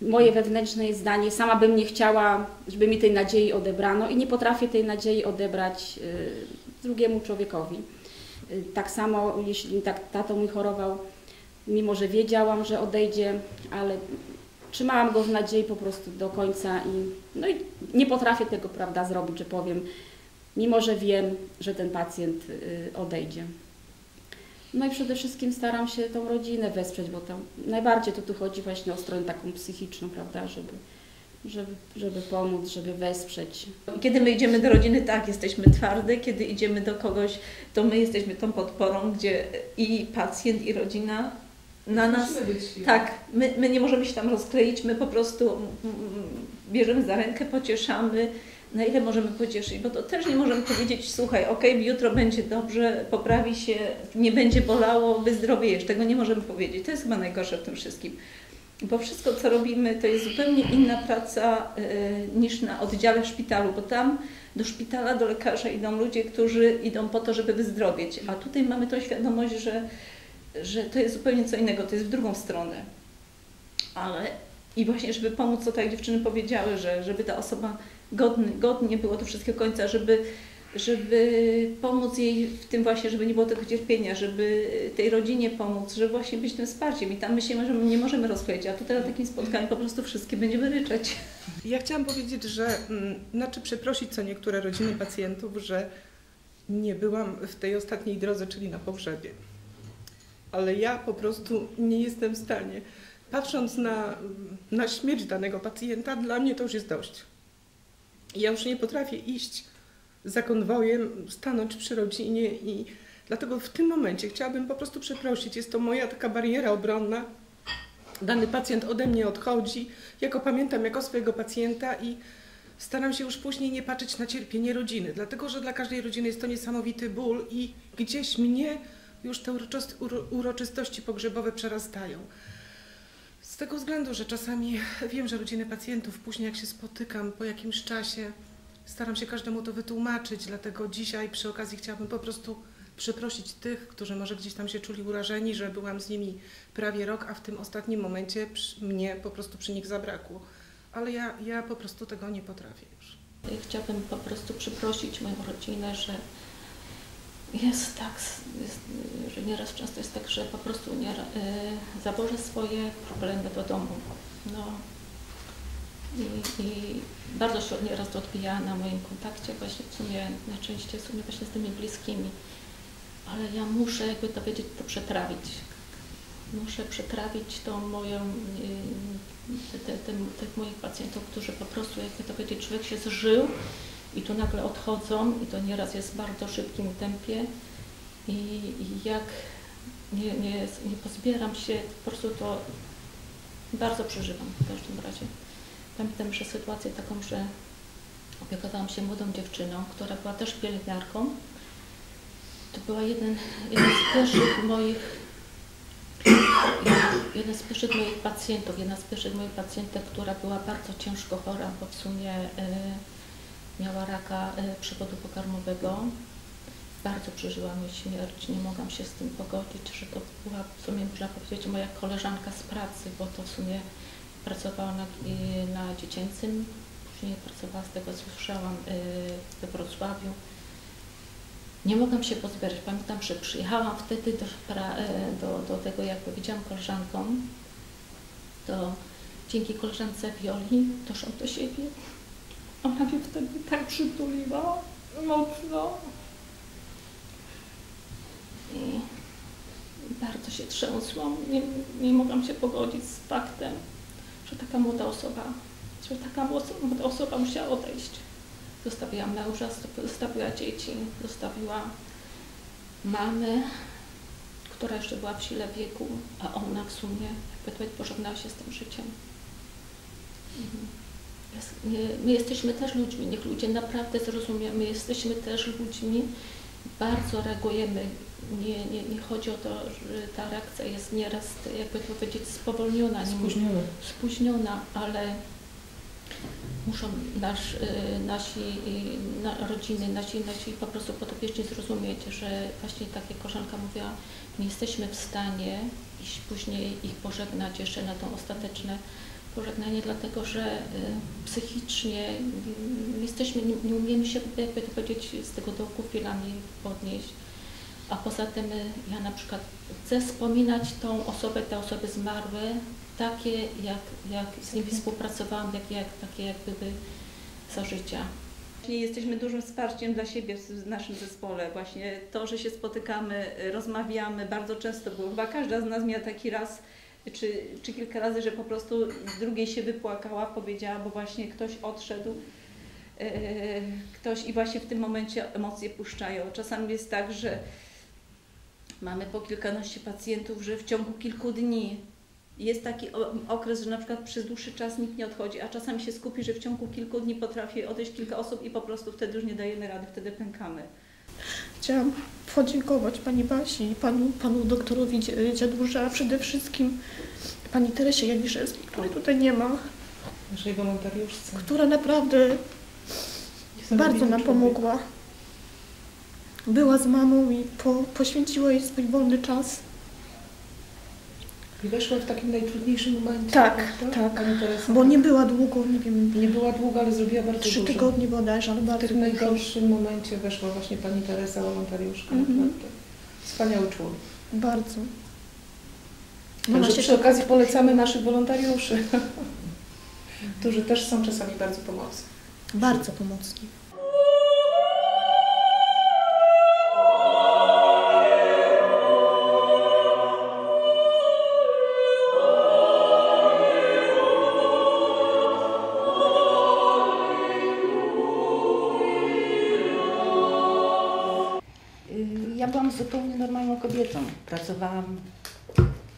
Moje wewnętrzne zdanie, sama bym nie chciała, żeby mi tej nadziei odebrano i nie potrafię tej nadziei odebrać y, drugiemu człowiekowi. Y, Tak samo, jeśli tak tato mój chorował, mimo że wiedziałam, że odejdzie, ale trzymałam go w nadziei po prostu do końca i, no i nie potrafię tego prawda zrobić, że powiem, mimo że wiem, że ten pacjent y, odejdzie. No i przede wszystkim staram się tą rodzinę wesprzeć, bo tam najbardziej to tu chodzi właśnie o stronę taką psychiczną, prawda, żeby, żeby, żeby pomóc, żeby wesprzeć. Kiedy my idziemy do rodziny, tak, jesteśmy twarde, kiedy idziemy do kogoś, to my jesteśmy tą podporą, gdzie i pacjent, i rodzina na nas. Tak, my, my nie możemy się tam rozkleić, my po prostu bierzemy za rękę, pocieszamy, na ile możemy pocieszyć, bo to też nie możemy powiedzieć, słuchaj, ok, jutro będzie dobrze, poprawi się, nie będzie bolało, wyzdrowiejesz. Tego nie możemy powiedzieć. To jest chyba najgorsze w tym wszystkim. Bo wszystko, co robimy, to jest zupełnie inna praca y, niż na oddziale w szpitalu, bo tam do szpitala, do lekarza idą ludzie, którzy idą po to, żeby wyzdrowieć. A tutaj mamy tą świadomość, że, że to jest zupełnie co innego, to jest w drugą stronę. Ale i właśnie, żeby pomóc, co tak dziewczyny powiedziały, że żeby ta osoba godny, godnie było do wszystkiego końca, żeby, żeby pomóc jej w tym właśnie, żeby nie było tego cierpienia, żeby tej rodzinie pomóc, żeby właśnie być tym wsparciem. I tam my się możemy, nie możemy rozkleić, a tutaj na takim spotkaniu po prostu wszystkie będziemy ryczeć. Ja chciałam powiedzieć, że mm, znaczy przeprosić co niektóre rodziny pacjentów, że nie byłam w tej ostatniej drodze, czyli na pogrzebie. Ale ja po prostu nie jestem w stanie. Patrząc na, na śmierć danego pacjenta, dla mnie to już jest dość. Ja już nie potrafię iść za konwojem, stanąć przy rodzinie i dlatego w tym momencie chciałabym po prostu przeprosić. Jest to moja taka bariera obronna. Dany pacjent ode mnie odchodzi. Ja go pamiętam jako swojego pacjenta i staram się już później nie patrzeć na cierpienie rodziny, dlatego że dla każdej rodziny jest to niesamowity ból i gdzieś mnie już te uroczystości pogrzebowe przerastają. Z tego względu, że czasami wiem, że rodziny pacjentów, później jak się spotykam po jakimś czasie, staram się każdemu to wytłumaczyć, dlatego dzisiaj przy okazji chciałabym po prostu przeprosić tych, którzy może gdzieś tam się czuli urażeni, że byłam z nimi prawie rok, a w tym ostatnim momencie mnie po prostu przy nich zabrakło. Ale ja, ja po prostu tego nie potrafię już. Chciałabym po prostu przeprosić moją rodzinę, że jest tak, jest, że nieraz często jest tak, że po prostu nie, y, swoje problemy do domu. No. I, I, bardzo się nieraz to odbija na moim kontakcie właśnie w sumie, najczęściej w sumie właśnie z tymi bliskimi. Ale ja muszę jakby to wiedzieć, to przetrawić. Muszę przetrawić tą moją, y, te, te, te, tych moich pacjentów, którzy po prostu jakby to powiedzieć, człowiek się zżył i tu nagle odchodzą i to nieraz jest w bardzo szybkim tempie i, i jak nie, nie, nie pozbieram się, po prostu to bardzo przeżywam w każdym razie. Pamiętam jeszcze sytuację taką, że opiekowałam się młodą dziewczyną, która była też pielęgniarką. To była jeden, jeden z pierwszych moich jeden z pierwszych moich pacjentów, jedna z pierwszych moich pacjentek, która była bardzo ciężko chora, bo w sumie y, miała raka e, przewodu pokarmowego. Bardzo przeżyłam jej śmierć, nie mogłam się z tym pogodzić, że to była w sumie można powiedzieć moja koleżanka z pracy, bo to w sumie pracowała na, na dziecięcym, później pracowała z tego co słyszałam e, we Wrocławiu. Nie mogłam się pozbierać. Pamiętam, że przyjechałam wtedy do, do, do tego, jak powiedziałam koleżankom, to dzięki koleżance Wioli doszłam do siebie. Ona mnie wtedy tak przytuliła mocno. I bardzo się trzęsłam. Nie, nie mogłam się pogodzić z faktem, że taka młoda osoba, że taka młoda osoba musiała odejść. Zostawiła męża, zostawiła dzieci, zostawiła mamę, która jeszcze była w sile wieku, a ona w sumie, jakby to pożegnała się z tym życiem. Mhm. My jesteśmy też ludźmi, niech ludzie naprawdę zrozumieją, my jesteśmy też ludźmi, bardzo reagujemy. Nie, nie, nie chodzi o to, że ta reakcja jest nieraz, jakby to powiedzieć, spowolniona, spóźniona, spóźniona ale muszą nasz, y, nasi na, rodziny, nasi, nasi po prostu podopieczni zrozumieć, że właśnie tak jak koleżanka mówiła, nie jesteśmy w stanie iść później ich pożegnać jeszcze na tą ostateczne pożegnanie, dlatego że y, psychicznie jesteśmy, nie, umiemy się, jakby to powiedzieć, z tego dołku chwilami podnieść. a poza tym y, ja na przykład chcę wspominać tą osobę, te osoby zmarłe, takie jak, jak z nimi współpracowałam, jak, jak, takie jak gdyby za życia. Jesteśmy dużym wsparciem dla siebie w naszym zespole. Właśnie to, że się spotykamy, y, rozmawiamy bardzo często, bo chyba każda z nas miała taki raz czy, czy kilka razy, że po prostu drugiej się wypłakała, powiedziała, bo właśnie ktoś odszedł. yy, Ktoś i właśnie w tym momencie emocje puszczają. Czasami jest tak, że mamy po kilkanaście pacjentów, że w ciągu kilku dni jest taki okres, że na przykład przez dłuższy czas nikt nie odchodzi, a czasami się skupi, że w ciągu kilku dni potrafi odejść kilka osób i po prostu wtedy już nie dajemy rady, wtedy pękamy. Chciałam podziękować Pani Basi i panu, panu doktorowi Dziadurze, a przede wszystkim Pani Teresie Janiszewskiej, której tutaj nie ma, Naszej wolontariuszce. która naprawdę bardzo nam pomogła. Była z mamą i po, poświęciła jej swój wolny czas. I weszła w takim najtrudniejszym momencie. Tak, prawda? tak. Pani Teresa. Bo nie była długo, nie wiem, Nie była długa, ale zrobiła bardzo trzy dużo. tygodnie bodajże, ale W bardzo tym dużo. najgorszym momencie weszła właśnie pani Teresa, wolontariuszka. Mhm. Naprawdę. Wspaniały człowiek. Bardzo. Także przy tak- okazji polecamy naszych wolontariuszy, <laughs> którzy też są czasami bardzo pomocni. Bardzo pomocni. Ja byłam zupełnie normalną kobietą. Pracowałam,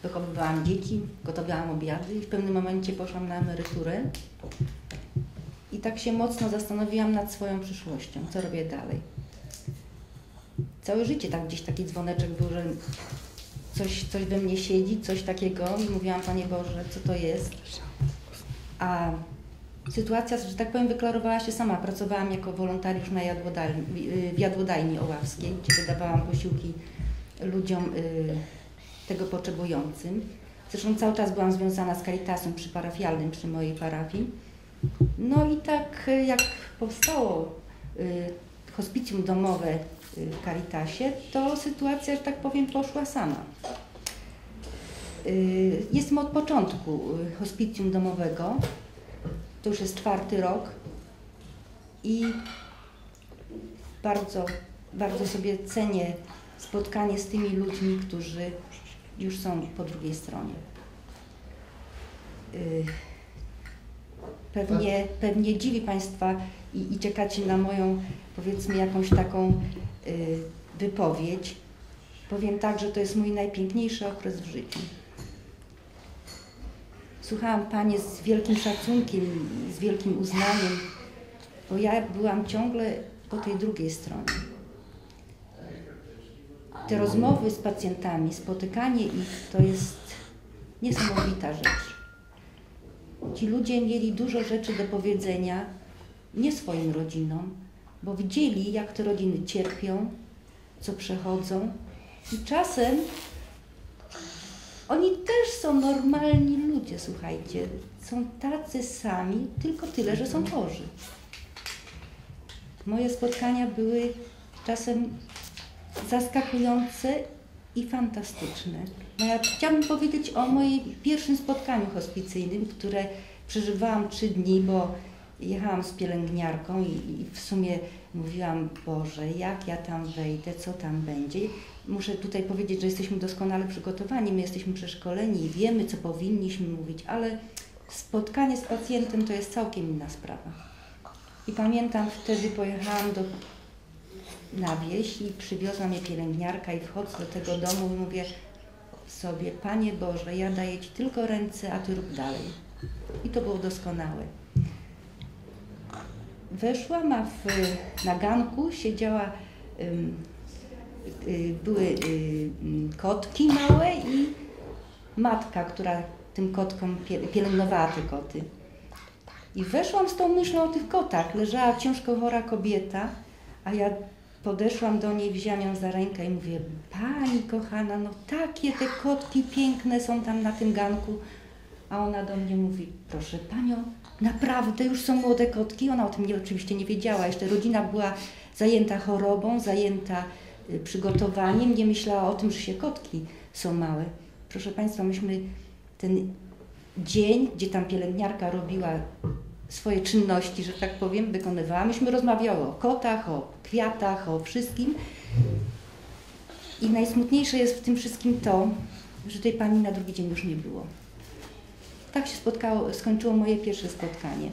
wychowywałam dzieci, gotowałam obiady i w pewnym momencie poszłam na emeryturę. I tak się mocno zastanowiłam nad swoją przyszłością, co robię dalej. Całe życie tak gdzieś taki dzwoneczek był, że coś, coś we mnie siedzi, coś takiego i mówiłam, Panie Boże, co to jest? A sytuacja, że tak powiem, wyklarowała się sama. Pracowałam jako wolontariusz na jadłodajni, w jadłodajni oławskiej, gdzie wydawałam posiłki ludziom y, tego potrzebującym. Zresztą cały czas byłam związana z Caritasem przyparafialnym przy mojej parafii. No i tak y, jak powstało y, hospicjum domowe w Caritasie, to sytuacja, że tak powiem, poszła sama. Jestem od początku hospicjum domowego. To już jest czwarty rok i bardzo, bardzo sobie cenię spotkanie z tymi ludźmi, którzy już są po drugiej stronie. Y, Pewnie, pewnie dziwi Państwa i, i czekacie na moją, powiedzmy, jakąś taką y, wypowiedź. Powiem tak, że to jest mój najpiękniejszy okres w życiu. Słuchałam Panie z wielkim szacunkiem z wielkim uznaniem, bo ja byłam ciągle po tej drugiej stronie. Te rozmowy z pacjentami, spotykanie ich to jest niesamowita rzecz. Ci ludzie mieli dużo rzeczy do powiedzenia, nie swoim rodzinom, bo widzieli, jak te rodziny cierpią, co przechodzą. I czasem oni też są normalni ludzie, słuchajcie. Są tacy sami, tylko tyle, że są chorzy. Moje spotkania były czasem zaskakujące i fantastyczne. No ja chciałabym powiedzieć o moim pierwszym spotkaniu hospicyjnym, które przeżywałam trzy dni, bo jechałam z pielęgniarką i, i w sumie mówiłam, Boże, jak ja tam wejdę, co tam będzie. Muszę tutaj powiedzieć, że jesteśmy doskonale przygotowani, my jesteśmy przeszkoleni i wiemy, co powinniśmy mówić, ale spotkanie z pacjentem to jest całkiem inna sprawa. I pamiętam, wtedy pojechałam do, na wieś i przywiozła mnie pielęgniarka i wchodzę do tego domu i mówię sobie, Panie Boże, ja daję Ci tylko ręce, a Ty rób dalej. I to było doskonałe. Weszłam, a w, na ganku siedziała, były y, ym, kotki małe i matka, która tym kotkom pie- pielęgnowała te koty. I weszłam z tą myślą o tych kotach. Leżała ciężko chora kobieta, a ja podeszłam do niej, wzięłam ją za rękę i mówię, Pani kochana, no takie te kotki piękne są tam na tym ganku. A ona do mnie mówi, proszę Panią, naprawdę już są młode kotki? Ona o tym nie, oczywiście nie wiedziała. Jeszcze rodzina była zajęta chorobą, zajęta y, przygotowaniem, nie myślała o tym, że się kotki są małe. Proszę Państwa, myśmy ten dzień, gdzie tam pielęgniarka robiła swoje czynności, że tak powiem, wykonywała, myśmy rozmawiały o kotach, o kwiatach, o wszystkim. I najsmutniejsze jest w tym wszystkim to, że tej pani na drugi dzień już nie było. Tak się spotkało, skończyło moje pierwsze spotkanie.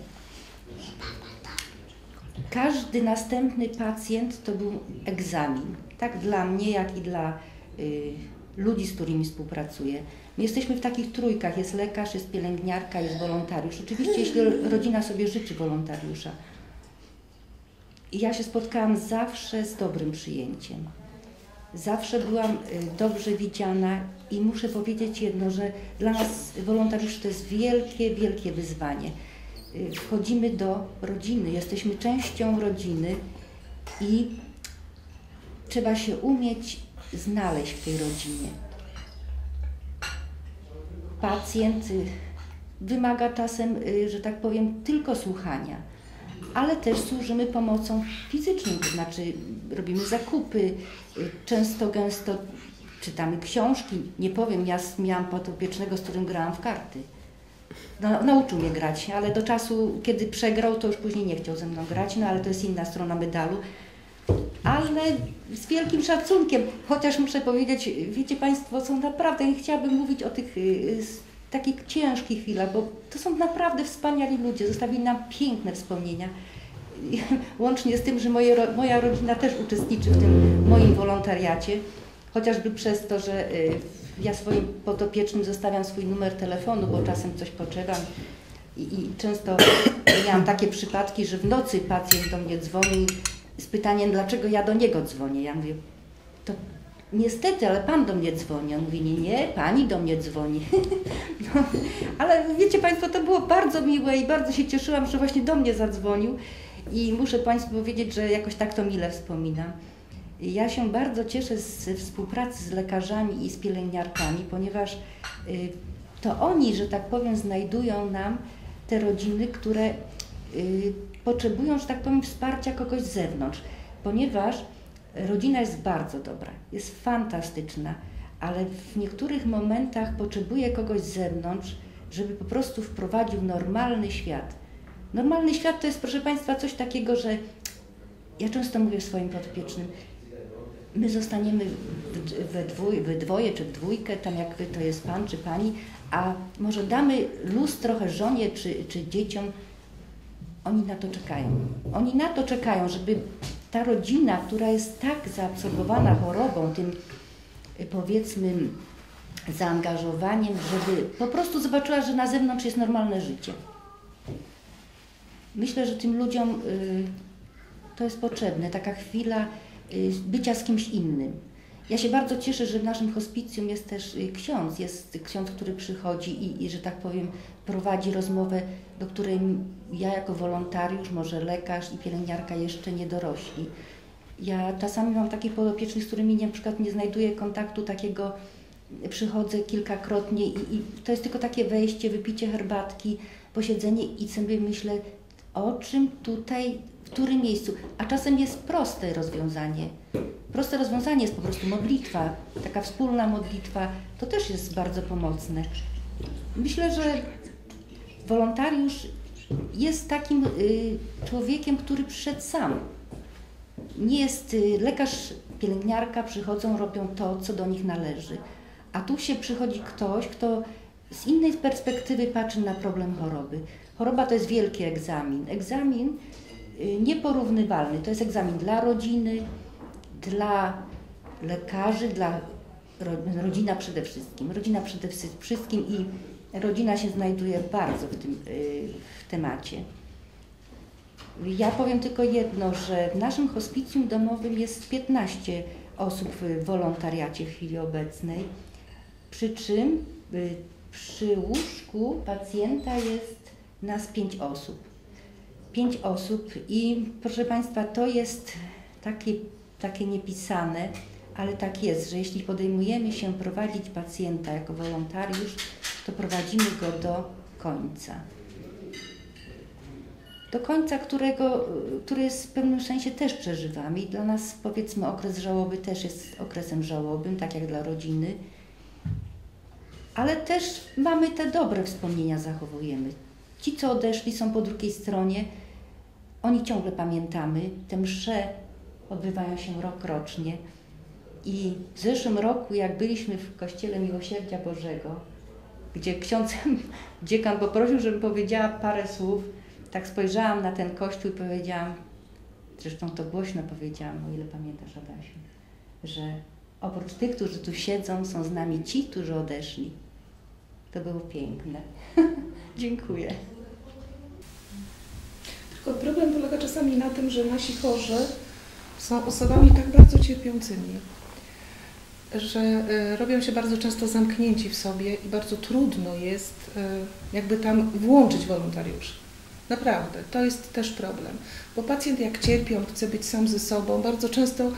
Każdy następny pacjent to był egzamin, tak dla mnie, jak i dla y, ludzi, z którymi współpracuję. My jesteśmy w takich trójkach, jest lekarz, jest pielęgniarka, jest wolontariusz. Oczywiście, jeśli rodzina sobie życzy wolontariusza. I ja się spotkałam zawsze z dobrym przyjęciem. Zawsze byłam y, dobrze widziana i muszę powiedzieć jedno, że dla nas wolontariuszy to jest wielkie, wielkie wyzwanie. Y, wchodzimy do rodziny, jesteśmy częścią rodziny i trzeba się umieć znaleźć w tej rodzinie. Pacjent y, wymaga czasem, że tak powiem, tylko słuchania, ale też służymy pomocą fizyczną, to znaczy robimy zakupy, często gęsto czytamy książki. Nie powiem, ja miałam podopiecznego, z którym grałam w karty. No, nauczył mnie grać, ale do czasu, kiedy przegrał, to już później nie chciał ze mną grać, no ale to jest inna strona medalu. Ale z wielkim szacunkiem, chociaż muszę powiedzieć, wiecie Państwo, są naprawdę, nie chciałabym mówić o tych y, takich ciężkich chwilach, bo to są naprawdę wspaniali ludzie, zostawili nam piękne wspomnienia. <laughs> Łącznie z tym, że moje, moja rodzina też uczestniczy w tym moim wolontariacie chociażby przez to, że y, ja swoim podopiecznym zostawiam swój numer telefonu, bo czasem coś potrzebam i, i często <coughs> miałam takie przypadki, że w nocy pacjent do mnie dzwoni z pytaniem, dlaczego ja do niego dzwonię. Ja mówię, to niestety, ale pan do mnie dzwoni. On mówi, nie, nie, pani do mnie dzwoni. <laughs> no, ale wiecie Państwo, to było bardzo miłe i bardzo się cieszyłam, że właśnie do mnie zadzwonił i muszę Państwu powiedzieć, że jakoś tak to mile wspominam. Ja się bardzo cieszę z współpracy z lekarzami i z pielęgniarkami, ponieważ y, to oni, że tak powiem, znajdują nam te rodziny, które y, potrzebują, że tak powiem, wsparcia kogoś z zewnątrz, ponieważ rodzina jest bardzo dobra, jest fantastyczna, ale w niektórych momentach potrzebuje kogoś z zewnątrz, żeby po prostu wprowadził normalny świat. Normalny świat to jest, proszę Państwa, coś takiego, że ja często mówię swoim podpiecznym, my zostaniemy we, dwój, we dwoje czy w dwójkę, tam jak wy to jest pan czy pani, a może damy luz trochę żonie czy, czy dzieciom. Oni na to czekają. Oni na to czekają, żeby ta rodzina, która jest tak zaabsorbowana chorobą, tym powiedzmy zaangażowaniem, żeby po prostu zobaczyła, że na zewnątrz jest normalne życie. Myślę, że tym ludziom y, to jest potrzebne, taka chwila Y, bycia z kimś innym. Ja się bardzo cieszę, że w naszym hospicjum jest też y, ksiądz, jest ksiądz, który przychodzi i, i, że tak powiem, prowadzi rozmowę, do której ja jako wolontariusz, może lekarz i pielęgniarka jeszcze nie dorośli. Ja czasami mam takich podopiecznych, z którymi na przykład nie znajduję kontaktu takiego, przychodzę kilkakrotnie i, i to jest tylko takie wejście, wypicie herbatki, posiedzenie i sobie myślę, o czym tutaj którym miejscu. A czasem jest proste rozwiązanie. Proste rozwiązanie jest po prostu modlitwa, taka wspólna modlitwa. To też jest bardzo pomocne. Myślę, że wolontariusz jest takim y, człowiekiem, który przyszedł sam. Nie jest y, lekarz, pielęgniarka przychodzą, robią to, co do nich należy. A tu się przychodzi ktoś, kto z innej perspektywy patrzy na problem choroby. Choroba to jest wielki egzamin. Egzamin nieporównywalny. To jest egzamin dla rodziny, dla lekarzy, dla rodzina przede wszystkim. Rodzina przede wszystkim i rodzina się znajduje bardzo w tym y, w temacie. Ja powiem tylko jedno, że w naszym hospicjum domowym jest 15 osób w wolontariacie w chwili obecnej, przy czym y, przy łóżku pacjenta jest nas 5 osób pięć osób i proszę Państwa, to jest takie, takie niepisane, ale tak jest, że jeśli podejmujemy się prowadzić pacjenta jako wolontariusz, to prowadzimy go do końca. do końca którego, który jest w pewnym sensie też przeżywamy i dla nas powiedzmy okres żałoby też jest okresem żałobym, tak jak dla rodziny. Ale też mamy te dobre wspomnienia, zachowujemy. Ci, co odeszli, są po drugiej stronie, oni ciągle pamiętamy. Te msze odbywają się rok rocznie. I w zeszłym roku, jak byliśmy w Kościele Miłosierdzia Bożego, gdzie ksiądz <laughs> dziekan poprosił, żebym powiedziała parę słów, tak spojrzałam na ten kościół i powiedziałam, zresztą to głośno powiedziałam, o ile pamiętasz Adasiu, że oprócz tych, którzy tu siedzą, są z nami ci, którzy odeszli. To było piękne. <laughs> Dziękuję. Tylko problem polega czasami na tym, że nasi chorzy są osobami tak bardzo cierpiącymi, że y, robią się bardzo często zamknięci w sobie i bardzo trudno jest y, jakby tam włączyć wolontariuszy. Naprawdę, to jest też problem, bo pacjent jak cierpi, on chce być sam ze sobą, bardzo często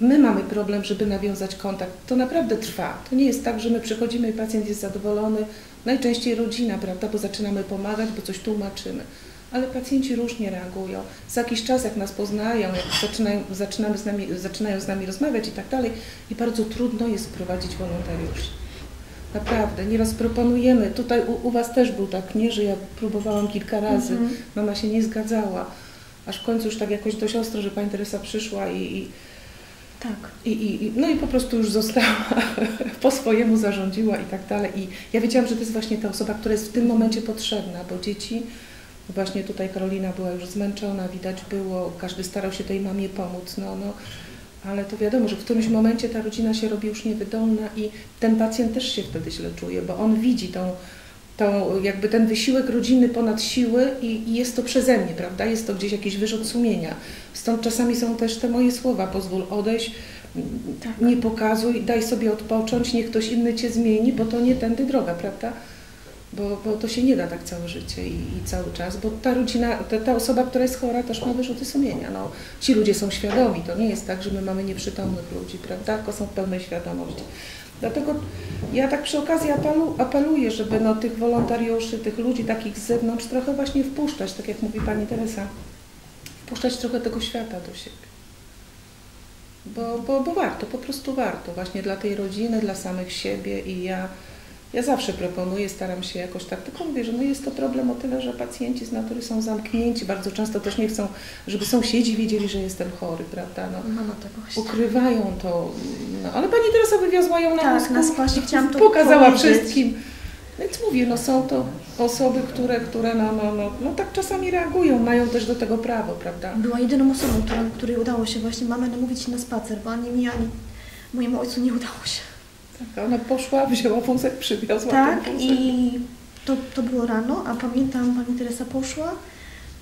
my mamy problem, żeby nawiązać kontakt. To naprawdę trwa. To nie jest tak, że my przychodzimy i pacjent jest zadowolony, najczęściej rodzina, prawda, bo zaczynamy pomagać, bo coś tłumaczymy. Ale pacjenci różnie reagują. Za jakiś czas, jak nas poznają, jak zaczynają, zaczynamy z nami, zaczynają z nami rozmawiać i tak dalej, i bardzo trudno jest prowadzić wolontariuszy. Naprawdę, nieraz proponujemy. Tutaj u, u, Was też był tak, nie? Że ja próbowałam kilka razy, mhm. mama się nie zgadzała. Aż w końcu już tak jakoś dość ostro, że Pani Teresa przyszła i, i tak. I, i, no i po prostu już została, <laughs> po swojemu zarządziła i tak dalej. I ja wiedziałam, że to jest właśnie ta osoba, która jest w tym momencie potrzebna, bo dzieci, właśnie tutaj Karolina była już zmęczona, widać było, każdy starał się tej mamie pomóc, no, no, ale to wiadomo, że w którymś momencie ta rodzina się robi już niewydolna i ten pacjent też się wtedy źle czuje, bo on widzi tą, tą jakby ten wysiłek rodziny ponad siły i, i, jest to przeze mnie, prawda? Jest to gdzieś jakiś wyrzut sumienia. Stąd czasami są też te moje słowa, pozwól odejść, tak. nie pokazuj, daj sobie odpocząć, niech ktoś inny Cię zmieni, bo to nie tędy droga, prawda? Bo, bo to się nie da tak całe życie i, i cały czas, bo ta rodzina, ta, ta, osoba, która jest chora też ma wyrzuty sumienia. No, ci ludzie są świadomi, to nie jest tak, że my mamy nieprzytomnych ludzi, prawda? Tylko są w pełnej świadomości. Dlatego ja tak przy okazji apelu, apeluję, żeby no, tych wolontariuszy, tych ludzi takich z zewnątrz trochę właśnie wpuszczać, tak jak mówi Pani Teresa, wpuszczać trochę tego świata do siebie. Bo, bo, bo warto, po prostu warto, właśnie dla tej rodziny, dla samych siebie i ja ja zawsze proponuję, staram się jakoś tak, tylko mówię, że no jest to problem o tyle, że pacjenci z natury są zamknięci, bardzo często też nie chcą, żeby sąsiedzi wiedzieli, że jestem chory, prawda? No, no, no tak właśnie. Ukrywają to, no, ale pani Teresa wywiozła ją na Tak, na spasie chciałam to Pokazała powiedzieć. wszystkim. Więc mówię, no są to osoby, które, które no, no, no, no tak czasami reagują, mają też do tego prawo, prawda? Była jedyną osobą, której udało się właśnie mamę namówić na spacer, bo ani mi, ani mojemu ojcu nie udało się. Tak, ona poszła, wzięła wózek, przywiozła Tak, i to, to było rano, a pamiętam, pani Teresa poszła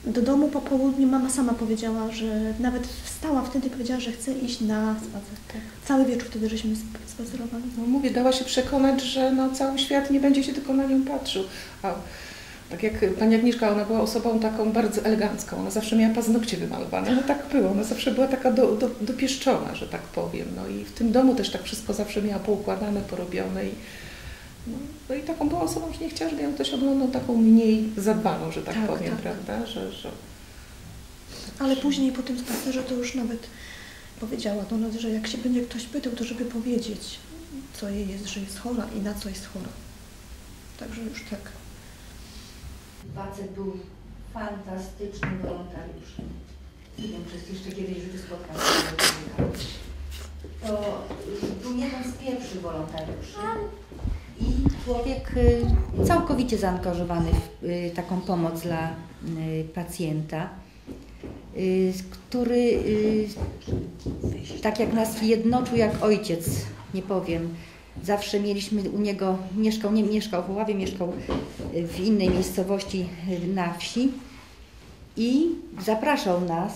do domu po południu. Mama sama powiedziała, że nawet wstała wtedy i powiedziała, że chce iść na spacer. Tak. Cały wieczór wtedy żeśmy spacerowali. No mówię, dała się przekonać, że no, cały świat nie będzie się tylko na nią patrzył. A tak jak pani Agnieszka, ona była osobą taką bardzo elegancką, ona zawsze miała paznokcie wymalowane, no tak było, ona zawsze była taka do, do, dopieszczona, że tak powiem, no i w tym domu też tak wszystko zawsze miała poukładane, porobione i no, no i taką była osobą, że nie chciała, żeby ją ktoś oglądał taką mniej zadbaną, że tak, tak powiem, tak. prawda, że, że... Ale później po tym spacerze to już nawet powiedziała do nas, że jak się będzie ktoś pytał, to żeby powiedzieć, co jej jest, że jest chora i na co jest chora. Także już tak facet był fantastycznym wolontariuszem. Nie wiem, czy jeszcze kiedyś w życiu spotkał To był jeden z pierwszych wolontariuszy. I człowiek y, całkowicie zaangażowany w y, taką pomoc dla y, pacjenta, który tak jak nas jednoczył jak ojciec, nie powiem, Zawsze mieliśmy u niego, mieszkał, nie mieszkał w Oławie, mieszkał w innej miejscowości na wsi i zapraszał nas,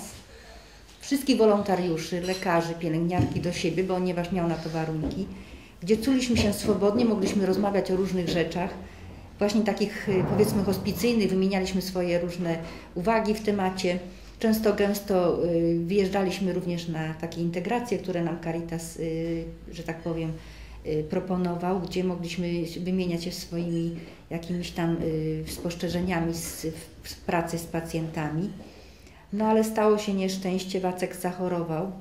wszystkich wolontariuszy, lekarzy, pielęgniarki do siebie, ponieważ miał na to warunki, gdzie czuliśmy się swobodnie, mogliśmy rozmawiać o różnych rzeczach, właśnie takich powiedzmy hospicyjnych, wymienialiśmy swoje różne uwagi w temacie. Często, gęsto y, wyjeżdżaliśmy również na takie integracje, które nam Caritas, y, że tak powiem, y, proponował, gdzie mogliśmy wymieniać się swoimi jakimiś tam y, spostrzeżeniami z, z pracy z pacjentami. No ale stało się nieszczęście, Wacek zachorował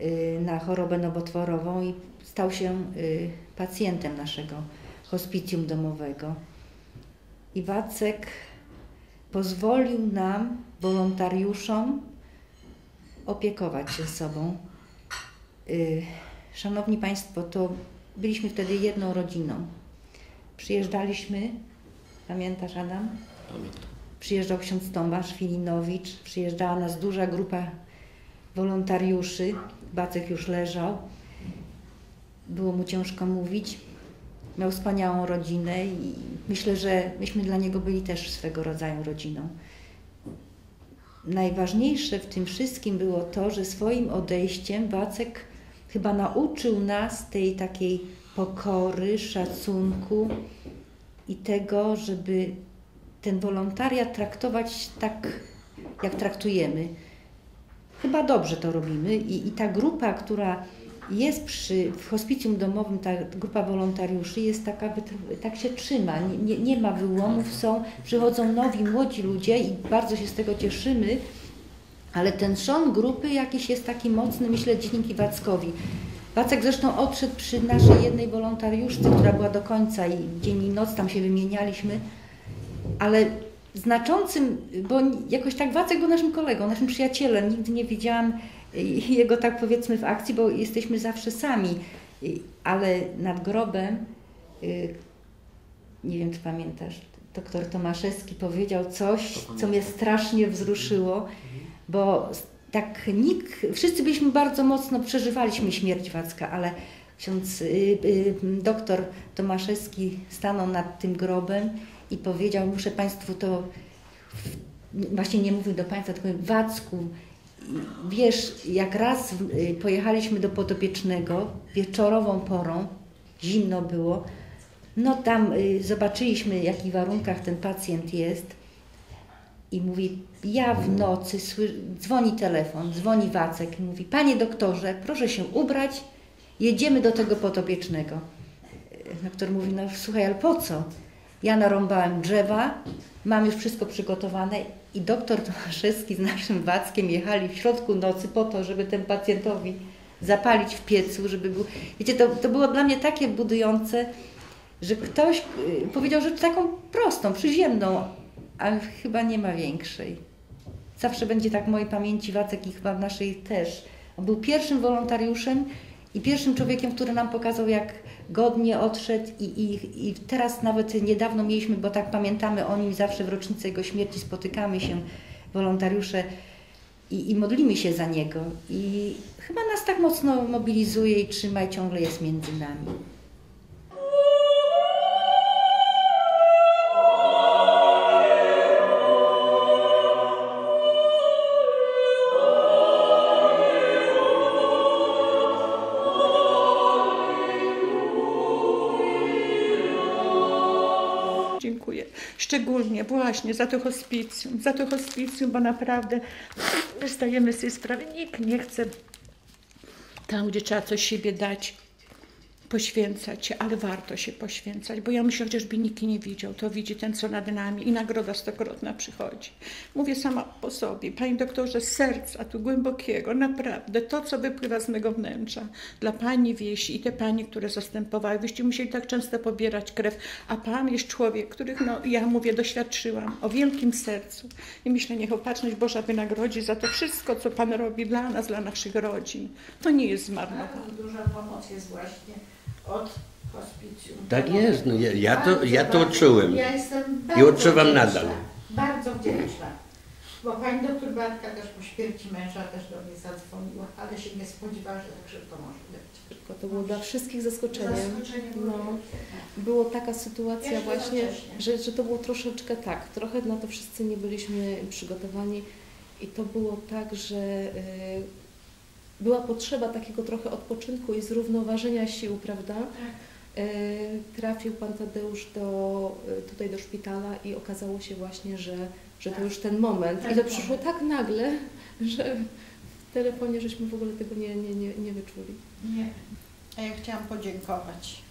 y, na chorobę nowotworową i stał się y, pacjentem naszego hospicjum domowego. I Wacek pozwolił nam, wolontariuszom, opiekować się sobą. Szanowni Państwo, to byliśmy wtedy jedną rodziną. Przyjeżdżaliśmy, pamiętasz Adam? Pamiętam. Przyjeżdżał ksiądz Tomasz Filinowicz, przyjeżdżała nas duża grupa wolontariuszy. Bacek już leżał. Było mu ciężko mówić. Miał wspaniałą rodzinę i myślę, że myśmy dla niego byli też swego rodzaju rodziną. Najważniejsze w tym wszystkim było to, że swoim odejściem Wacek chyba nauczył nas tej takiej pokory, szacunku i tego, żeby ten wolontariat traktować tak, jak traktujemy. Chyba dobrze to robimy i, i ta grupa, która jest przy, w hospicjum domowym, ta grupa wolontariuszy jest taka, tak się trzyma, nie, nie ma wyłomów, są, przychodzą nowi, młodzi ludzie i bardzo się z tego cieszymy, ale ten trzon grupy jakiś jest taki mocny, myślę, dzięki Wackowi. Wacek zresztą odszedł przy naszej jednej wolontariuszce, która była do końca i dzień i noc tam się wymienialiśmy, ale znaczącym, bo jakoś tak Wacek był naszym kolegą, naszym przyjacielem, nigdy nie widziałam <laughs> jego tak powiedzmy w akcji, bo jesteśmy zawsze sami, ale nad grobem, y, nie wiem czy pamiętasz, doktor Tomaszewski powiedział coś, co mnie strasznie wzruszyło, bo tak nikt, wszyscy byliśmy bardzo mocno, przeżywaliśmy śmierć Wacka, ale ksiądz y, y, doktor Tomaszewski stanął nad tym grobem i powiedział, muszę Państwu to, właśnie nie mówił do Państwa, tylko Wacku, wiesz, jak raz y, pojechaliśmy do Podopiecznego wieczorową porą, zimno było, no tam y, zobaczyliśmy, w jakich warunkach ten pacjent jest i mówi, ja w nocy, sły... dzwoni telefon, dzwoni Wacek i mówi, panie doktorze, proszę się ubrać, jedziemy do tego Podopiecznego. Doktor mówi, no słuchaj, ale po co? Ja narąbałem drzewa, mam już wszystko przygotowane i doktor Tomaszewski z naszym Wackiem jechali w środku nocy po to, żeby ten pacjentowi zapalić w piecu, żeby był... Wiecie, to, to było dla mnie takie budujące, że ktoś y, powiedział rzecz taką prostą, przyziemną, ale chyba nie ma większej. Zawsze będzie tak w mojej pamięci Wacek i chyba w naszej też. On był pierwszym wolontariuszem i pierwszym człowiekiem, który nam pokazał, jak godnie odszedł i, i, i teraz nawet niedawno mieliśmy, bo tak pamiętamy o nim zawsze w rocznicę jego śmierci, spotykamy się, wolontariusze i, i modlimy się za niego. I chyba nas tak mocno mobilizuje i trzyma i ciągle jest między nami. Szczególnie właśnie za to hospicjum, za to hospicjum, bo naprawdę zdajemy sobie sprawę, nikt nie chce tam, gdzie trzeba coś siebie dać, poświęcać się, ale warto się poświęcać, bo ja myślę, chociażby nikt nie widział, to widzi ten, co nad nami i nagroda stokrotna przychodzi. Mówię sama po sobie, Panie doktorze, serca tu głębokiego, naprawdę, to, co wypływa z mego wnętrza, dla Pani wieści i te Panie, które zastępowały, wyście musieli tak często pobierać krew, a Pan jest człowiek, których, no, ja mówię, doświadczyłam, o wielkim sercu i myślę, niech opatrzność Boża wynagrodzi za to wszystko, co Pan robi dla nas, dla naszych rodzin. To nie jest zmarnowane. Duża pomoc jest właśnie od hospicjum. Tak jest, no ja, ja to, ja to odczułem. Ja jestem I bardzo odczuwam wdzięczna, nadal. Bardzo wdzięczna. Bo pani doktor Beatka też po śmierci męża też do mnie zadzwoniła, ale się nie spodziewała, że tak szybko może być. Tylko to było dla wszystkich zaskoczeniem. Zaskoczenie było No, wielkie. było taka sytuacja Jeszcze właśnie, że, że to było troszeczkę tak, trochę na to wszyscy nie byliśmy przygotowani i to było tak, że y, była potrzeba takiego trochę odpoczynku i zrównoważenia sił, prawda? Y, trafił pan Tadeusz do, y, tutaj do szpitala i okazało się właśnie, że, że to już ten moment. Ten I to moment. przyszło tak nagle, <laughs> że w telefonie żeśmy w ogóle tego nie, nie, nie, nie wyczuli. Nie. A ja chciałam podziękować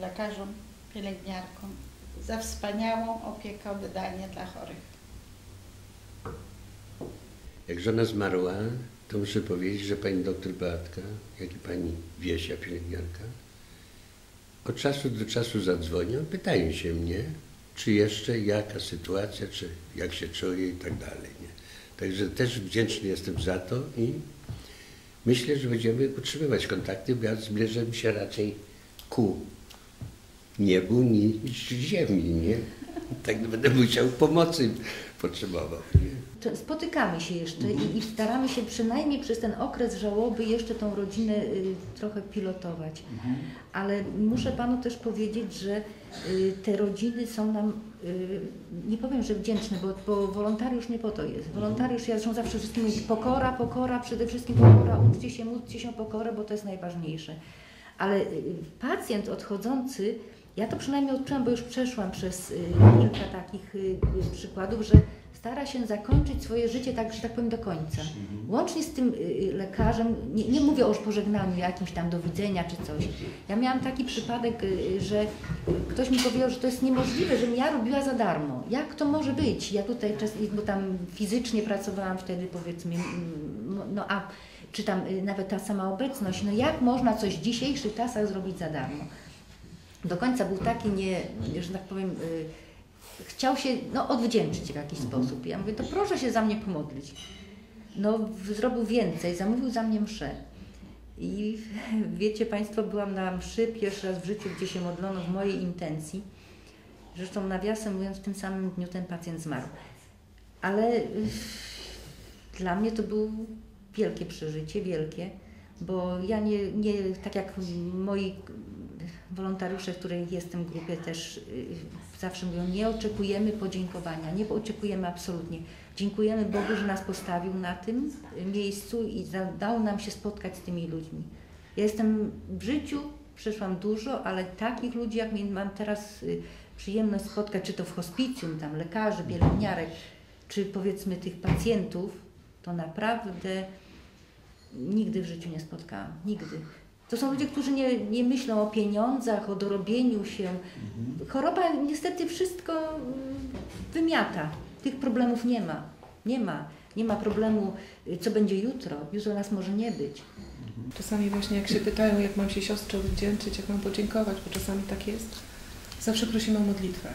lekarzom, pielęgniarkom za wspaniałą opiekę, oddanie dla chorych. Jak żona zmarła, to muszę powiedzieć, że pani doktor Beatka, jak i pani Wiesia, pielęgniarka, od czasu do czasu zadzwonią, pytają się mnie, czy jeszcze jaka sytuacja, czy jak się czuję i tak dalej. Nie? Także też wdzięczny jestem za to i myślę, że będziemy utrzymywać kontakty, bo ja zbliżam się raczej ku niebu niż ziemi, nie? Tak będę musiał pomocy potrzebował. Nie? Spotykamy się jeszcze i, i, staramy się przynajmniej przez ten okres żałoby jeszcze tą rodzinę y, trochę pilotować. Mhm. Ale muszę Panu też powiedzieć, że y, te rodziny są nam, y, nie powiem, że wdzięczne, bo, bo wolontariusz nie po to jest. Wolontariusz, ja zresztą zawsze wszystkim mówię, pokora, pokora, przede wszystkim pokora, uczcie się, módlcie się o pokorę, bo to jest najważniejsze. Ale y, pacjent odchodzący, ja to przynajmniej odczułam, bo już przeszłam przez y, kilka takich y, przykładów, że stara się zakończyć swoje życie tak, że tak powiem, do końca. Łącznie z tym lekarzem, nie, nie mówię o już pożegnaniu jakimś tam do widzenia czy coś. Ja miałam taki przypadek, że ktoś mi powiedział, że to jest niemożliwe, żebym ja robiła za darmo. Jak to może być? Ja tutaj, bo tam fizycznie pracowałam wtedy powiedzmy, no a czy tam nawet ta sama obecność, no jak można coś w dzisiejszych czasach zrobić za darmo? do końca był taki nie, że tak powiem, y, chciał się no, odwdzięczyć w jakiś mhm. sposób. Ja mówię, to proszę się za mnie pomodlić. No, zrobił więcej, zamówił za mnie mszę. I <laughs> wiecie Państwo, byłam na mszy pierwszy raz w życiu, gdzie się modlono w mojej intencji. Zresztą nawiasem mówiąc, w tym samym dniu ten pacjent zmarł. Ale <laughs> dla mnie to było wielkie przeżycie, wielkie, bo ja nie, nie tak jak moi wolontariusze, w której jestem w grupie też y, zawsze mówią, nie oczekujemy podziękowania, nie oczekujemy absolutnie. Dziękujemy Bogu, że nas postawił na tym miejscu i dał nam się spotkać z tymi ludźmi. Ja jestem w życiu, przeszłam dużo, ale takich ludzi, jak mam teraz y, przyjemność spotkać, czy to w hospicjum, tam lekarzy, pielęgniarek, czy powiedzmy tych pacjentów, to naprawdę nigdy w życiu nie spotkałam. Nigdy. To są ludzie, którzy nie, nie myślą o pieniądzach, o dorobieniu się. Mhm. Choroba niestety wszystko mm, wymiata. Tych problemów nie ma. Nie ma. Nie ma problemu, y, co będzie jutro. Jutro nas może nie być. Mhm. Czasami właśnie jak się pytają, jak mam się siostrze odwdzięczyć, jak mam podziękować, bo czasami tak jest, zawsze prosimy o modlitwę.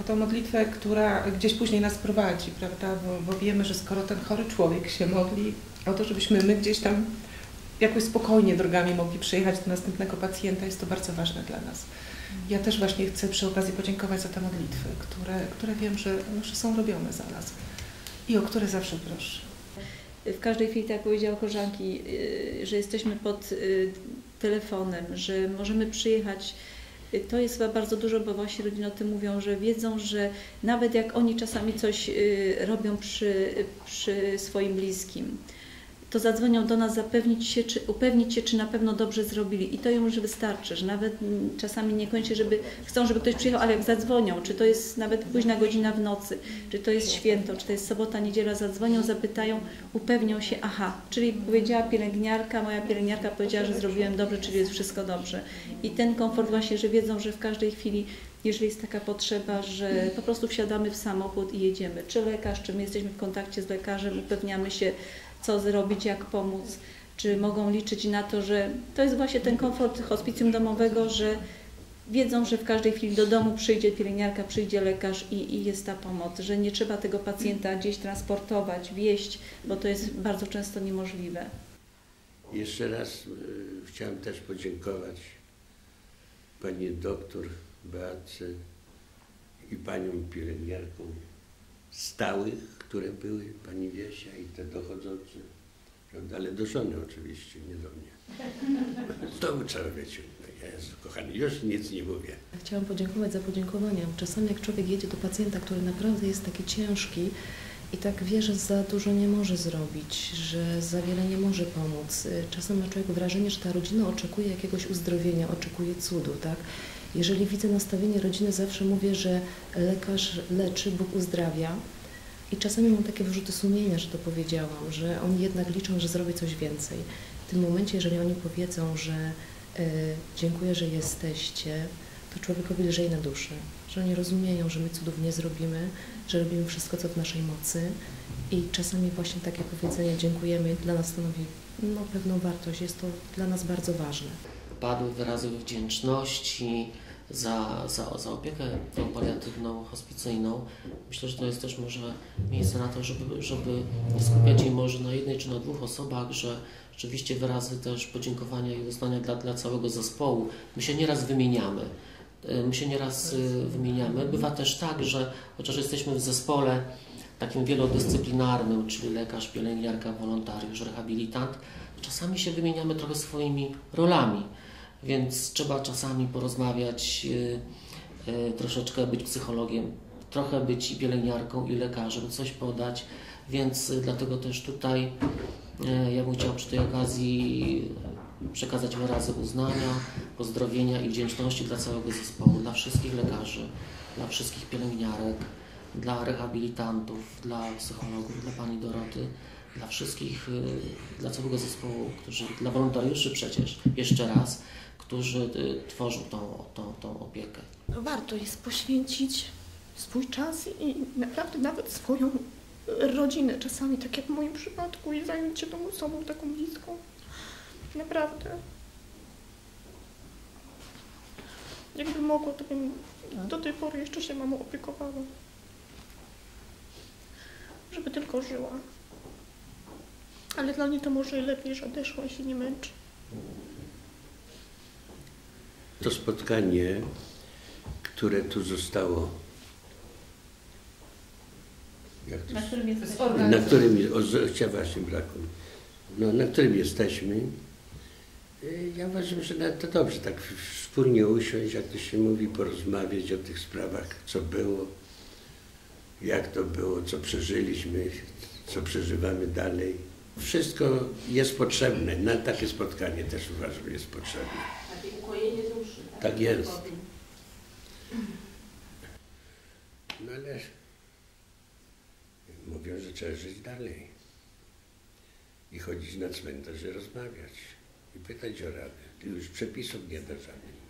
O tą modlitwę, która gdzieś później nas prowadzi, prawda? Bo, bo wiemy, że skoro ten chory człowiek się modli o to, żebyśmy my gdzieś tam jakoś spokojnie drogami mogli przyjechać do następnego pacjenta, jest to bardzo ważne dla nas. Ja też właśnie chcę przy okazji podziękować za te modlitwy, które, które wiem, że, że są robione za nas i o które zawsze proszę. W każdej chwili, tak jak powiedziała koleżanki, y, że jesteśmy pod y, telefonem, że możemy przyjechać y, to jest chyba bardzo dużo, bo właśnie rodziny o tym mówią, że wiedzą, że nawet jak oni czasami coś robią przy, przy swoim bliskim, to zadzwonią do nas zapewnić się, czy, upewnić się, czy na pewno dobrze zrobili. I to im już wystarczy, że nawet czasami niekoniecznie, żeby chcą, żeby ktoś przyjechał, ale jak zadzwonią, czy to jest nawet późna godzina w nocy, czy to jest święto, czy to jest sobota, niedziela, zadzwonią, zapytają, upewnią się, aha, czyli powiedziała pielęgniarka, moja pielęgniarka powiedziała, że zrobiłem dobrze, czyli jest wszystko dobrze. I ten komfort właśnie, że wiedzą, że w każdej chwili jeżeli jest taka potrzeba, że po prostu wsiadamy w samochód i jedziemy. Czy lekarz, czy my jesteśmy w kontakcie z lekarzem, upewniamy się, co zrobić, jak pomóc, czy mogą liczyć na to, że to jest właśnie ten komfort hospicjum domowego, że wiedzą, że w każdej chwili do domu przyjdzie pielęgniarka, przyjdzie lekarz i, i, jest ta pomoc, że nie trzeba tego pacjenta gdzieś transportować, wieść, bo to jest bardzo często niemożliwe. Jeszcze raz y, chciałem też podziękować pani doktor Beatce i paniom pielęgniarkom stałych, które były, pani Wiesia i te dochodzące, prawda? ale do żony oczywiście, nie do mnie. <laughs> To trzeba wiedzieć. Jezu, kochany, już nic nie mówię. Chciałam podziękować za podziękowania. Czasami jak człowiek jedzie do pacjenta, który naprawdę jest taki ciężki i tak wie, że za dużo nie może zrobić, że za wiele nie może pomóc. Czasem ma człowiek wrażenie, że ta rodzina oczekuje jakiegoś uzdrowienia, oczekuje cudu, tak? Jeżeli widzę nastawienie rodziny, zawsze mówię, że lekarz leczy, Bóg uzdrawia. I czasami mam takie wyrzuty sumienia, że to powiedziałam, że oni jednak liczą, że zrobię coś więcej. w tym momencie, jeżeli oni powiedzą, że e, dziękuję, że jesteście, to człowiekowi lżej na duszy, że oni rozumieją, że my cudów nie zrobimy, że robimy wszystko, co w naszej mocy i czasami właśnie takie powiedzenie dziękujemy dla nas stanowi no, pewną wartość, jest to dla nas bardzo ważne. Padły wyrazy wdzięczności za, za, za opiekę tą paliatywną, hospicyjną. Myślę, że to jest też może miejsce na to, żeby, żeby nie skupiać się może na jednej czy na dwóch osobach, że rzeczywiście wyrazy też podziękowania i uznania dla, dla całego zespołu. My się nieraz wymieniamy. Y, My się nieraz y, wymieniamy. Bywa też tak, że chociaż jesteśmy w zespole takim wielodyscyplinarnym, czyli lekarz, pielęgniarka, wolontariusz, rehabilitant, czasami się wymieniamy trochę swoimi rolami, więc trzeba czasami porozmawiać, y, y, troszeczkę być psychologiem, trochę być i pielęgniarką, i lekarzem, coś podać, więc y, dlatego też tutaj ja bym chciał przy tej okazji przekazać wyrazy uznania, pozdrowienia i wdzięczności dla całego zespołu, dla wszystkich lekarzy, dla wszystkich pielęgniarek, dla rehabilitantów, dla psychologów, dla pani Doroty, dla wszystkich, dla całego zespołu, którzy, dla wolontariuszy przecież, jeszcze raz, którzy y, tworzą tą, tą, tą opiekę. Warto jest poświęcić swój czas i naprawdę nawet swoją rodzinę czasami, tak jak w moim przypadku, i zająć się tą osobą taką bliską. Naprawdę. Jakby mogło, to bym do tej pory jeszcze się mamą opiekowała. Żeby tylko żyła. Ale dla niej to może lepiej, że odeszła i się nie męczy. To spotkanie, które tu zostało, jak to Na którym jest na którym, o, właśnie braku, no, na którym jesteśmy, y, ja uważam, że na- to dobrze tak wspólnie usiąść, jak to się mówi, porozmawiać o tych sprawach, co było, jak to było, co przeżyliśmy, co przeżywamy dalej. Wszystko jest potrzebne. Na takie spotkanie też uważam, jest potrzebne. Takie ukojenie. Tak jest. No ale mówią, że trzeba żyć dalej. I chodzić na cmentarz i rozmawiać. I pytać o radę. Już przepisów nie da żadnych.